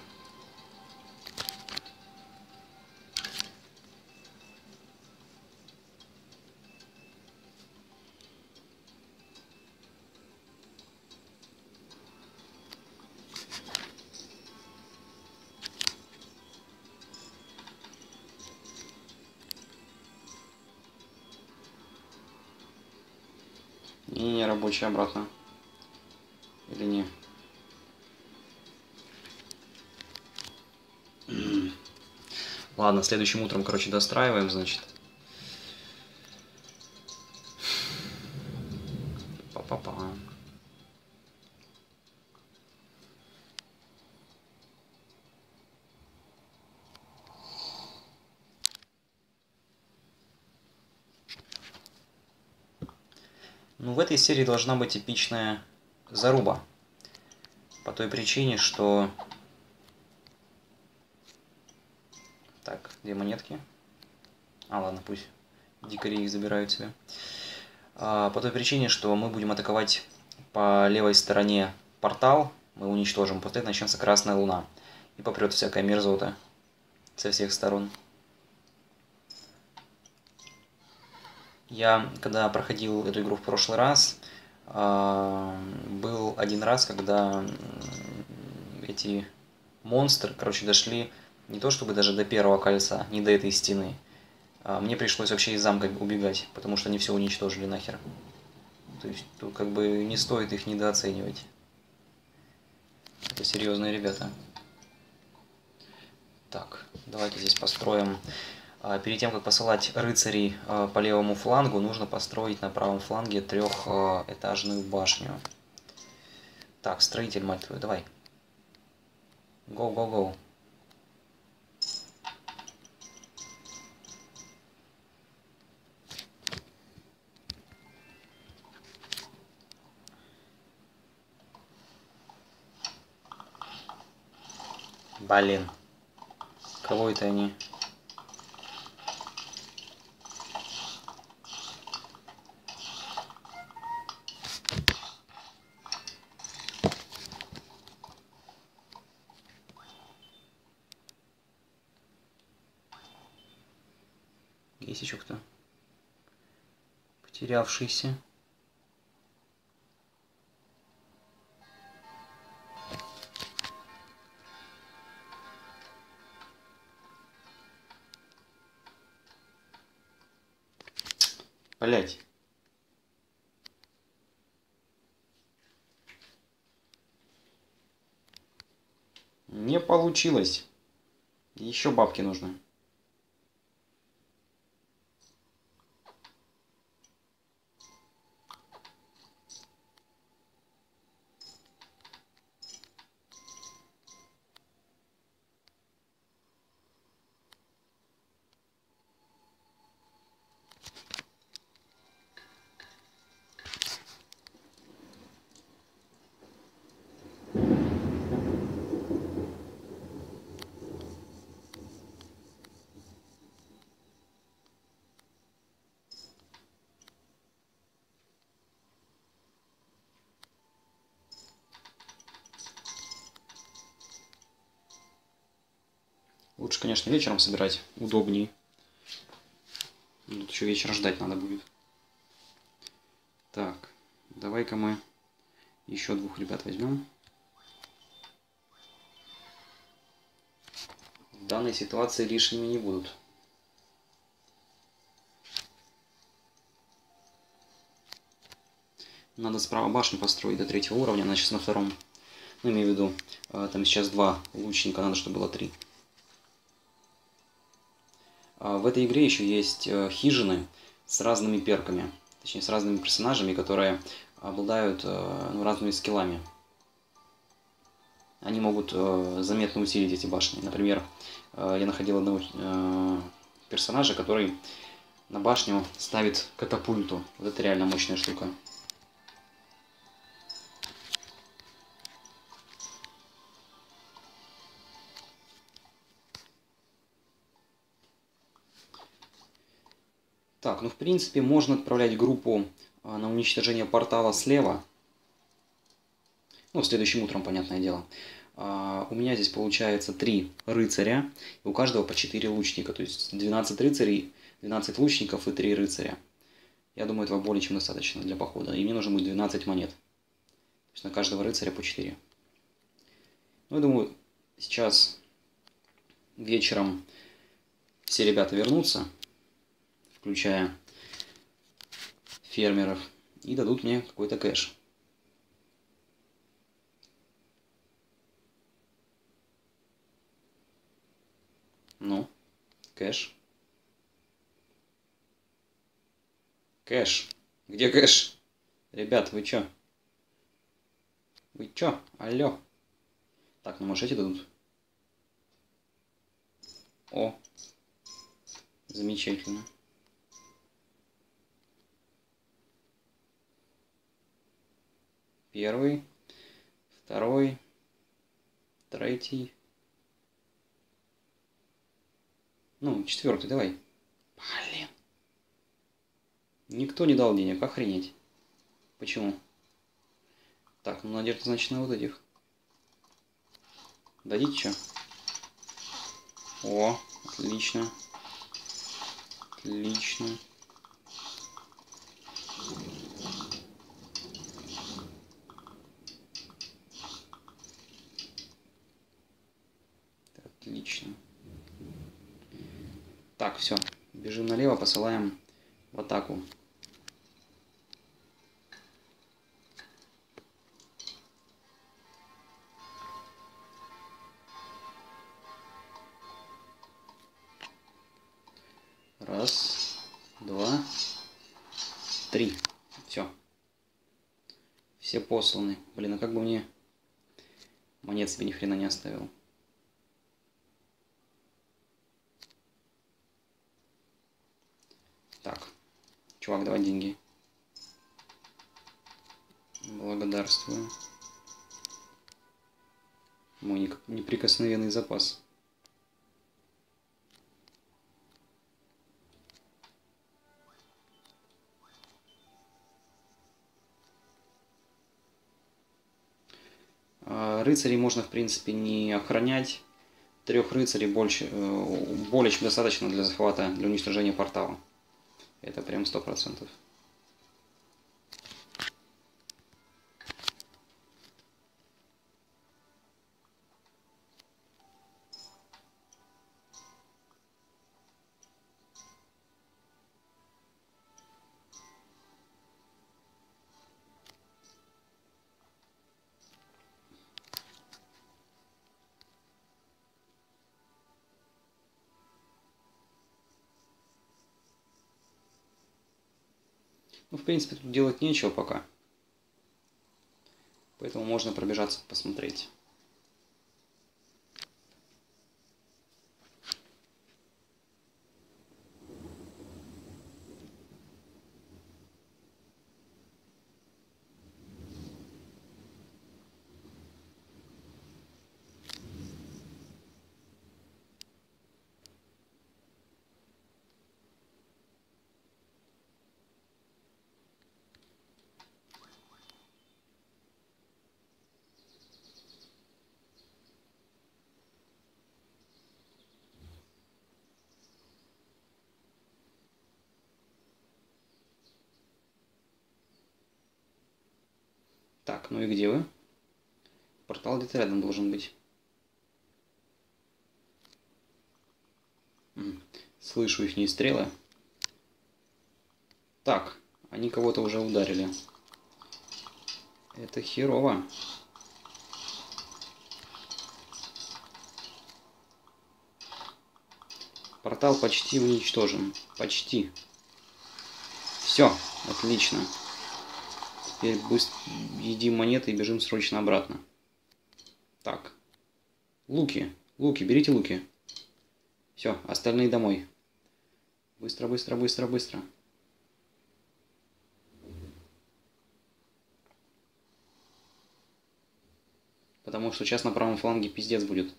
Не рабочий обратно. Ладно, следующим утром, короче, достраиваем, значит. Па-па-па. Ну, в этой серии должна быть эпичная заруба. По той причине, что... Где монетки? А, ладно, пусть дикари их забирают себе. А, по той причине, что мы будем атаковать по левой стороне портал, мы уничтожим, после этого начнется Красная Луна. И попрет всякая мерзота со всех сторон. Я, когда проходил эту игру в прошлый раз, а, был один раз, когда эти монстры, короче, дошли не то чтобы даже до первого кольца, не до этой стены. А мне пришлось вообще из замка убегать, потому что они все уничтожили нахер. То есть тут как бы не стоит их недооценивать. Это серьезные ребята. Так, давайте здесь построим а, перед тем, как посылать рыцарей а, по левому флангу, нужно построить на правом фланге трехэтажную башню. Так, строитель, мать твою, давай. Go, go, go. Блин. Кого это они? Есть еще кто? Потерявшийся. Блять. Не получилось. Еще бабки нужны. Конечно, вечером собирать, удобнее. Тут еще вечер ждать надо будет. Так, давай-ка мы еще двух ребят возьмем. В данной ситуации лишними не будут. Надо справа башню построить до третьего уровня, она сейчас на втором. Ну, имею в виду, э, там сейчас два лучника, надо, чтобы было три. А, в этой игре еще есть э, хижины с разными перками, точнее с разными персонажами, которые обладают э, ну, разными скиллами. Они могут э, заметно усилить эти башни. Например, я находил одного персонажа, который на башню ставит катапульту. Вот это реально мощная штука. Так, ну в принципе можно отправлять группу а, на уничтожение портала слева. Ну, следующим утром, понятное дело. А, у меня здесь получается 3 рыцаря, и у каждого по 4 лучника, то есть 12 рыцарей, 12 лучников и 3 рыцаря. Я думаю, этого более чем достаточно для похода. И мне нужно будет 12 монет. То есть на каждого рыцаря по 4. Ну, я думаю, сейчас вечером все ребята вернутся, включая фермеров, и дадут мне какой-то кэш. Ну, кэш. Кэш. Где кэш? Ребят, вы чё? Вы чё? Алло. Так, ну может эти дадут? О. Замечательно. Первый, второй, третий. Ну, четвертый, давай. Блин. Никто не дал денег, охренеть. Почему? Так, ну надежда, значит, на вот этих. Дадите что? О, отлично. Отлично. Все. Бежим налево, посылаем в атаку. Раз, два, три. Все. Все посланы. Блин, а как бы мне монет себе ни хрена не оставил. Так. Чувак, давай деньги. Благодарствую. Мой неприкосновенный запас. А, рыцарей можно, в принципе, не охранять. Трех рыцарей больше, э, более чем достаточно для захвата, для уничтожения портала. Это прям сто процентов. Принципе, тут делать нечего пока. Поэтому можно пробежаться, посмотреть. Ну и где вы? Портал где-то рядом должен быть. Слышу их стрелы. Так, они кого-то уже ударили. Это херово. Портал почти уничтожен. Почти. Все, отлично. Теперь быстро едим монеты и бежим срочно обратно. Так. Луки. Луки. Берите луки. Все, остальные домой. Быстро, быстро, быстро, быстро. Потому что сейчас на правом фланге пиздец будет.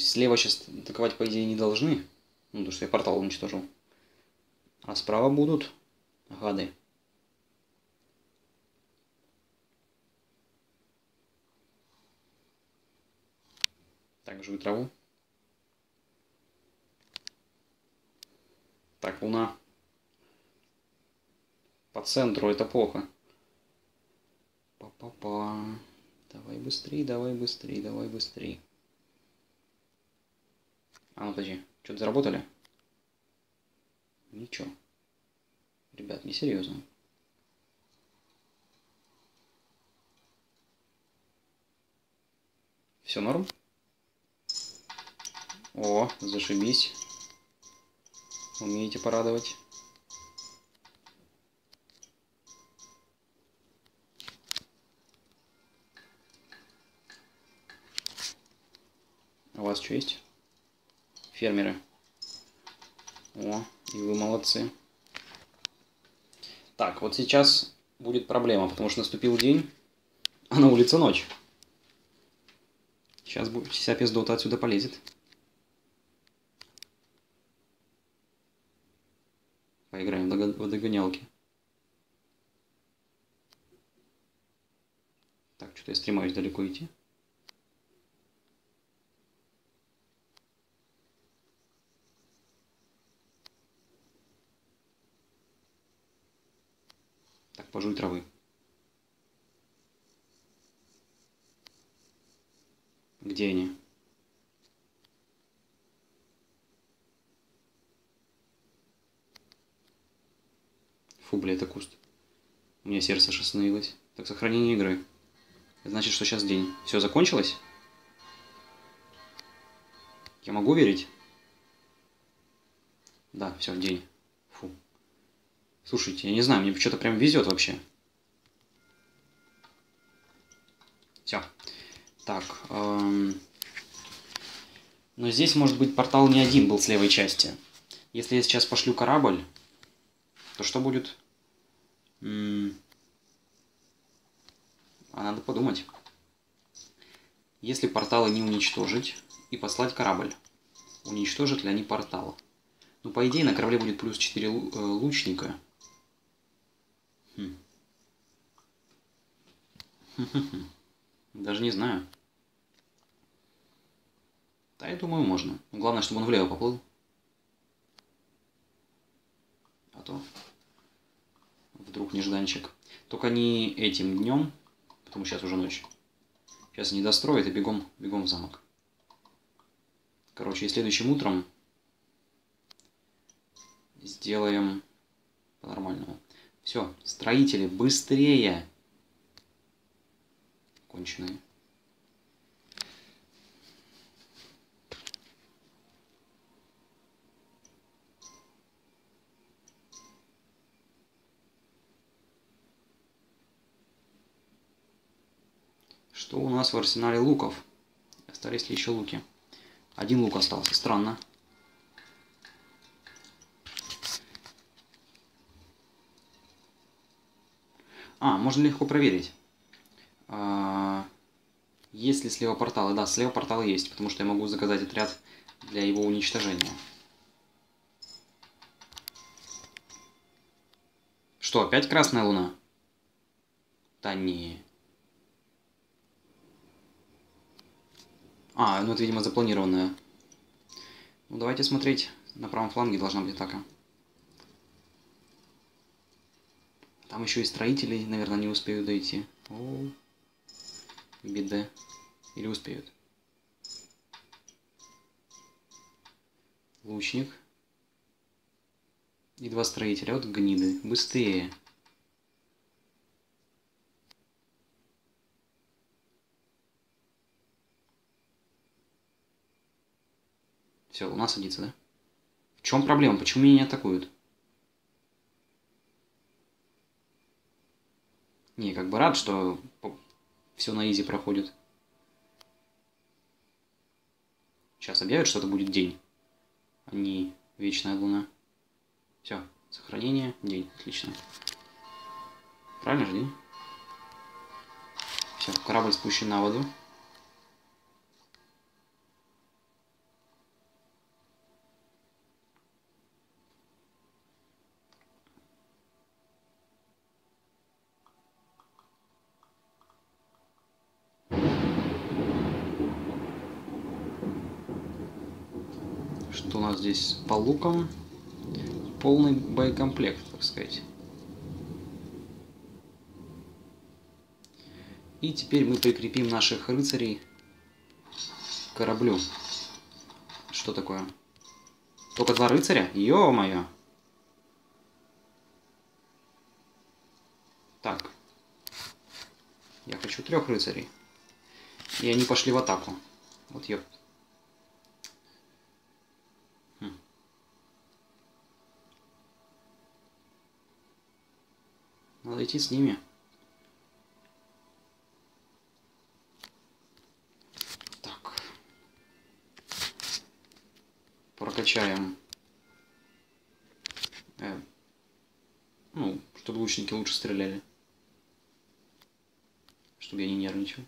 есть слева сейчас атаковать, по идее, не должны. Ну, потому что я портал уничтожил. А справа будут гады. Так, жую траву. Так, луна. По центру это плохо. Па-па-па. Давай быстрей, давай быстрей, давай быстрей. А, ну подожди. Что-то заработали? Ничего. Ребят, не серьезно. Все норм? О, зашибись. Умеете порадовать. А у вас что есть? Фермеры. О, и вы молодцы. Так, вот сейчас будет проблема, потому что наступил день, а на улице ночь. Сейчас, вся пиздота отсюда полезет. Поиграем в догонялки. Так, что-то я стремаюсь далеко идти. Пожуй травы. Где они? Фу, бля, это куст. У меня сердце аж остановилось. Так, сохранение игры. Значит, что сейчас день. Все закончилось? Я могу верить? Да, все, день. Слушайте, я не знаю, мне что-то прям везет вообще. Все. Так. Эм... Но здесь, может быть, портал не один был с левой части. Если я сейчас пошлю корабль, то что будет? А надо подумать. Если порталы не уничтожить и послать корабль, уничтожат ли они портал? Ну, по идее, на корабле будет плюс 4 э, лучника. Даже не знаю. Да, я думаю, можно. Главное, чтобы он влево поплыл. А то вдруг нежданчик. Только не этим днем, потому что сейчас уже ночь. Сейчас не достроит и бегом, бегом в замок. Короче, и следующим утром сделаем по-нормальному. Все, строители, быстрее! Конченые. Что у нас в арсенале луков? Остались ли еще луки? Один лук остался. Странно. А, можно легко проверить. А, есть ли слева порталы? Да, слева порталы есть, потому что я могу заказать отряд для его уничтожения. Что, опять красная луна? Да не. А, ну это, видимо, запланированная. Ну, давайте смотреть. На правом фланге должна быть атака. Там еще и строители, наверное, не успеют дойти. О, беда. Или успеют. Лучник. И два строителя. Вот гниды. Быстрее. Все, луна садится, да? В чем проблема? Почему меня не атакуют? Не, как бы рад, что все на изи проходит. Сейчас объявят, что это будет день, а не вечная луна. Все, сохранение, день, отлично. Правильно же день? Все, корабль спущен на воду. Что у нас здесь по лукам? Полный боекомплект, так сказать. И теперь мы прикрепим наших рыцарей к кораблю. Что такое? Только два рыцаря? Ё-моё! Так. Я хочу трех рыцарей. И они пошли в атаку. Вот ёп. Идти с ними. Так. Прокачаем. Э, ну, чтобы лучники лучше стреляли. Чтобы я не нервничал.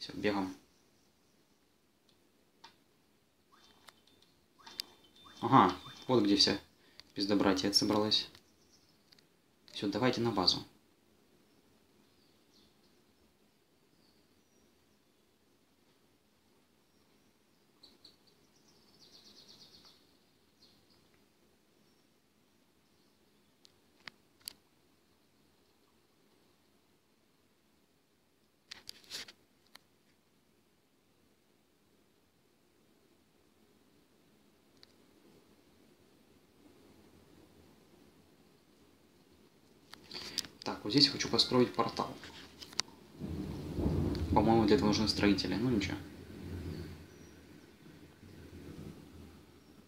Все, бегаем. Ага, вот где вся пиздобратья собралась. Все, давайте на базу. Построить портал. По-моему, для этого нужны строители. Ну ничего.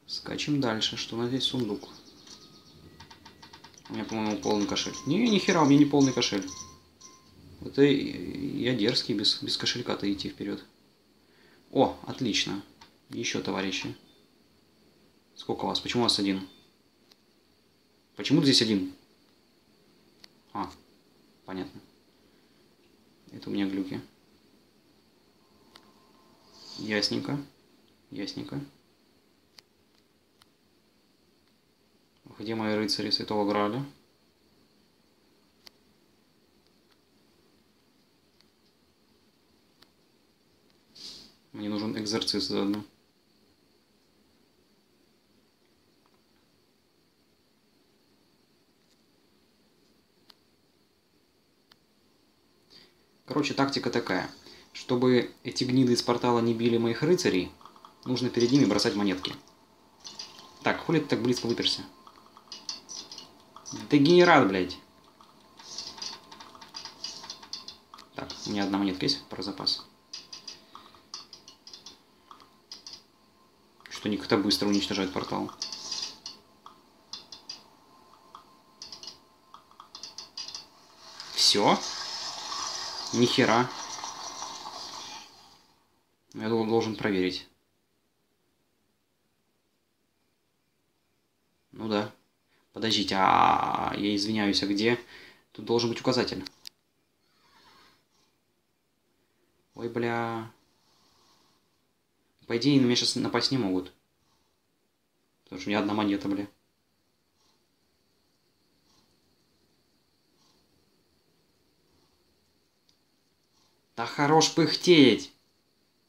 Скачем дальше. Что у нас здесь сундук? У меня, по-моему, полный кошель. Не, ни хера, у меня не полный кошель. Это я дерзкий, без, без кошелька-то идти вперед. О, отлично. Еще, товарищи. Сколько вас? Почему у вас один? Почему здесь один? А, понятно. Это у меня глюки. Ясненько. Ясненько. Где мои рыцари Святого Граля? Мне нужен экзорцист заодно. Короче, тактика такая. Чтобы эти гниды из портала не били моих рыцарей, нужно перед ними бросать монетки. Так, хули ты так близко выперся? Дегенерат, блядь. Так, у меня одна монетка есть про запас. Что они как-то быстро уничтожают портал. Все? Нихера. Я должен проверить. Ну да. Подождите, а я извиняюсь, а где? Тут должен быть указатель. Ой, бля. По идее, на меня сейчас напасть не могут. Потому что у меня одна монета, бля. Да хорош пыхтеть!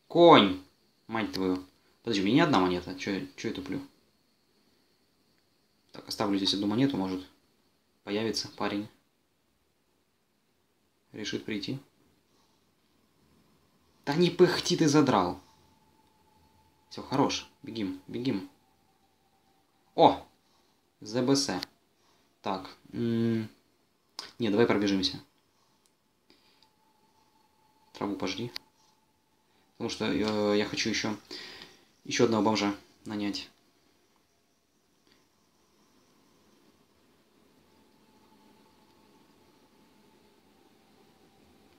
Конь! Мать твою. Подожди, у меня не одна монета. Че, че я туплю? Так, оставлю здесь одну монету, может появится парень. Решит прийти. Да не пыхти ты задрал. Все, хорош. Бегим, бегим. О! ЗБС. Так. М -м не, давай пробежимся траву пожди. Потому что э, я хочу еще, еще одного бомжа нанять.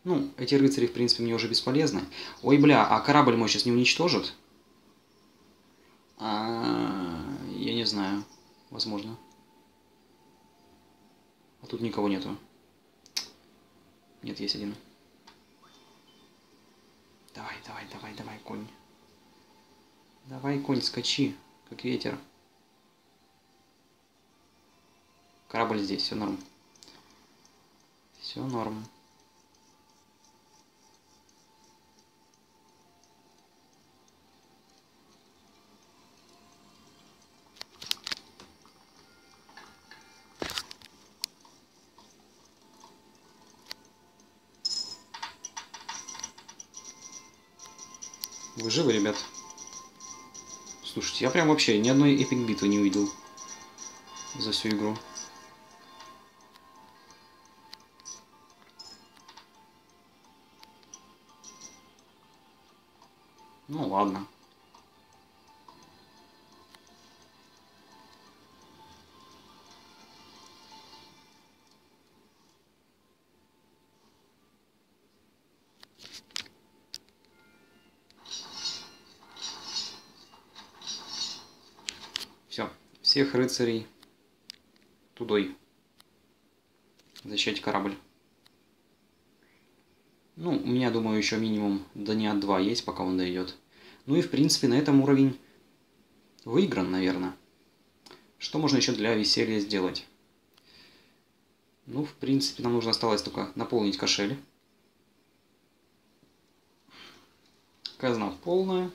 Ну, эти рыцари, в принципе, мне уже бесполезны. Ой, бля, а корабль мой сейчас не уничтожит? А, я не знаю. Возможно. А тут никого нету. Нет, есть один. Давай, давай, давай, давай, конь. Давай, конь, скачи, как ветер. Корабль здесь, все норм. Все норм. Вы живы, ребят? Слушайте, я прям вообще ни одной эпик битвы не увидел за всю игру. Ну ладно. Всех рыцарей тудой. Защищать корабль. Ну, у меня, думаю, еще минимум дня два есть, пока он дойдет. Ну и, в принципе, на этом уровень выигран, наверное. Что можно еще для веселья сделать? Ну, в принципе, нам нужно осталось только наполнить кошель. Казна полная.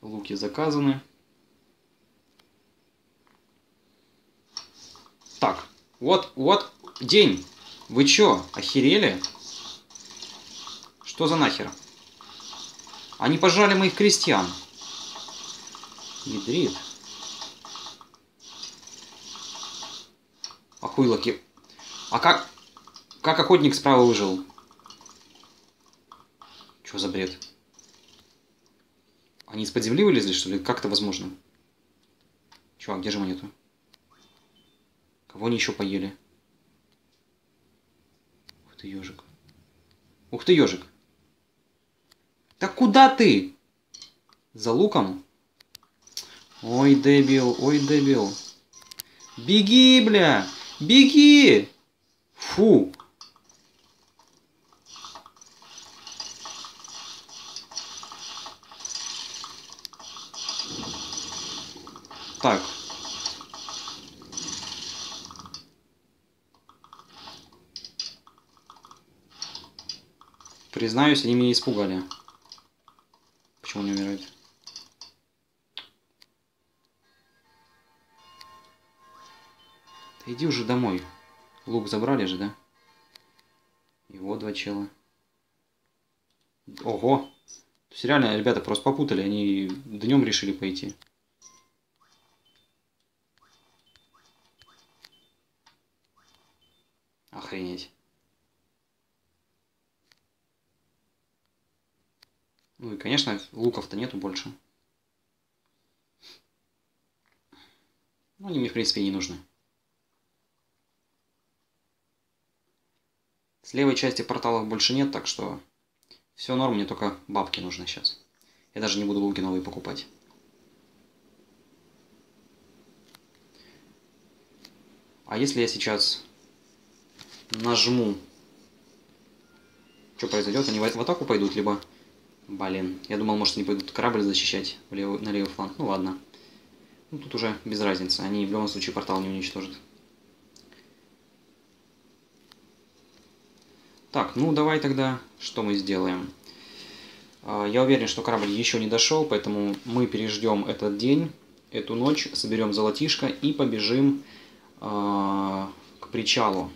Луки заказаны. Так, вот, вот день. Вы чё, охерели? Что за нахер? Они пожрали моих крестьян. Ядрит. Ахуйлоки. А как... Как охотник справа выжил? Что за бред? Они из-под земли вылезли, что ли? Как это возможно? Чувак, где же монету? Кого они еще поели? Ух ты, ежик. Ух ты, ежик. Так куда ты? За луком? Ой, дебил, ой, дебил. Беги, бля! Беги! Фу! Так. Признаюсь, они меня испугали. Почему не умирает? Да иди уже домой. Лук забрали же, да? Вот два чела. Ого! То есть реально ребята просто попутали, они днем решили пойти. Охренеть. Ну и, конечно, луков-то нету больше. Ну, они мне, в принципе, не нужны. С левой части порталов больше нет, так что все норм, мне только бабки нужны сейчас. Я даже не буду луки новые покупать. А если я сейчас нажму, что произойдет? Они в атаку пойдут, либо Блин, я думал, может, они пойдут корабль защищать в левый, на левый фланг. Ну ладно. Ну тут уже без разницы, они в любом случае портал не уничтожат. Так, ну давай тогда, что мы сделаем? А, я уверен, что корабль еще не дошел, поэтому мы переждем этот день, эту ночь, соберем золотишко и побежим э, к причалу.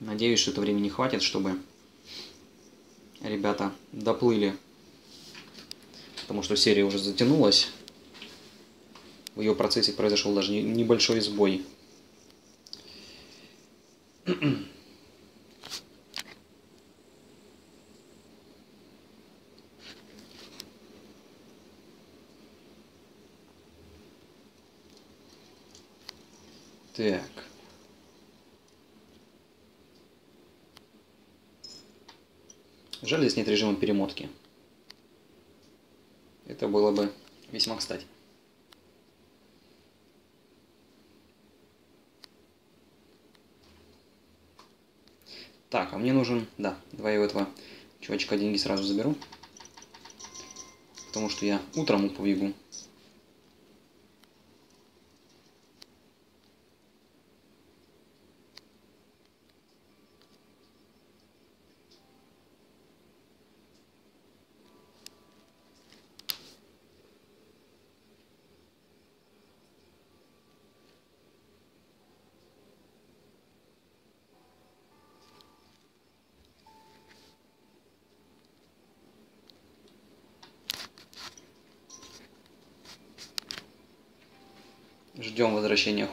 Надеюсь, что это времени хватит, чтобы ребята доплыли потому что серия уже затянулась. В ее процессе произошел даже небольшой сбой. Так. Жаль, здесь нет режима перемотки. Это было бы весьма кстати. Так, а мне нужен... Да, давай я у этого чувачка деньги сразу заберу. Потому что я утром побегу.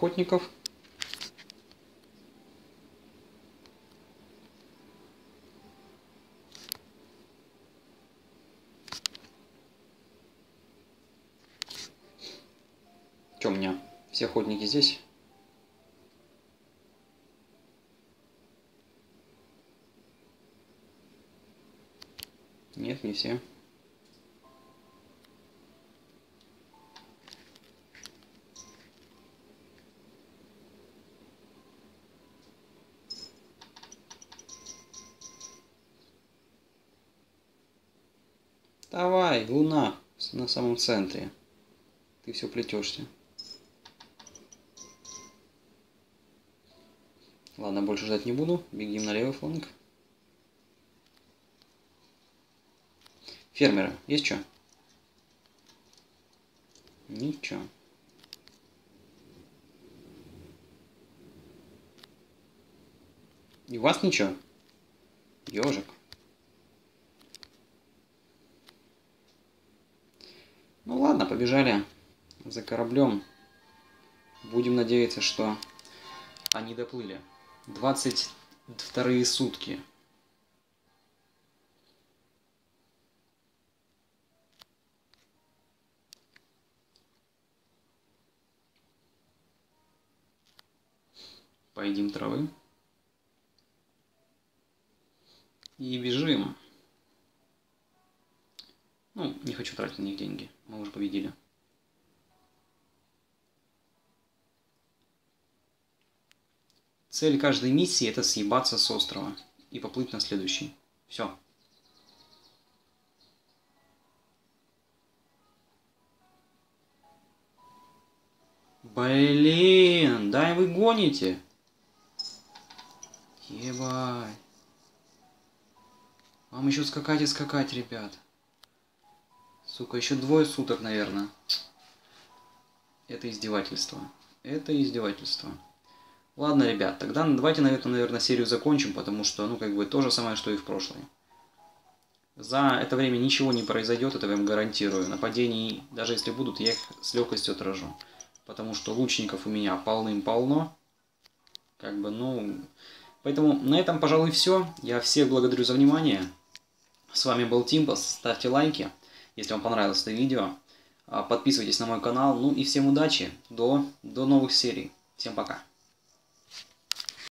Охотников. Что у меня? Все охотники здесь? Нет, не все. На самом центре. Ты все плетешься. Ладно, больше ждать не буду. Бегим на левый фланг. Фермеры, есть что? Ничего. И у вас ничего? Ежик. Ну ладно, побежали за кораблем. Будем надеяться, что они доплыли. 22 сутки. Поедим травы. И бежим. Ну, не хочу тратить на них деньги. Мы уже победили. Цель каждой миссии это съебаться с острова и поплыть на следующий. Все. Блин, да вы гоните. Ебать. Вам еще скакать и скакать, ребят. Сука, еще двое суток, наверное. Это издевательство. Это издевательство. Ладно, ребят, тогда давайте на этом, наверное, серию закончим, потому что, ну, как бы, то же самое, что и в прошлой. За это время ничего не произойдет, это я вам гарантирую. Нападений, даже если будут, я их с легкостью отражу. Потому что лучников у меня полным-полно. Как бы, ну... Поэтому на этом, пожалуй, все. Я всех благодарю за внимание. С вами был Тимпас. Ставьте лайки если вам понравилось это видео. А, подписывайтесь на мой канал. Ну и всем удачи. До, до новых серий. Всем пока.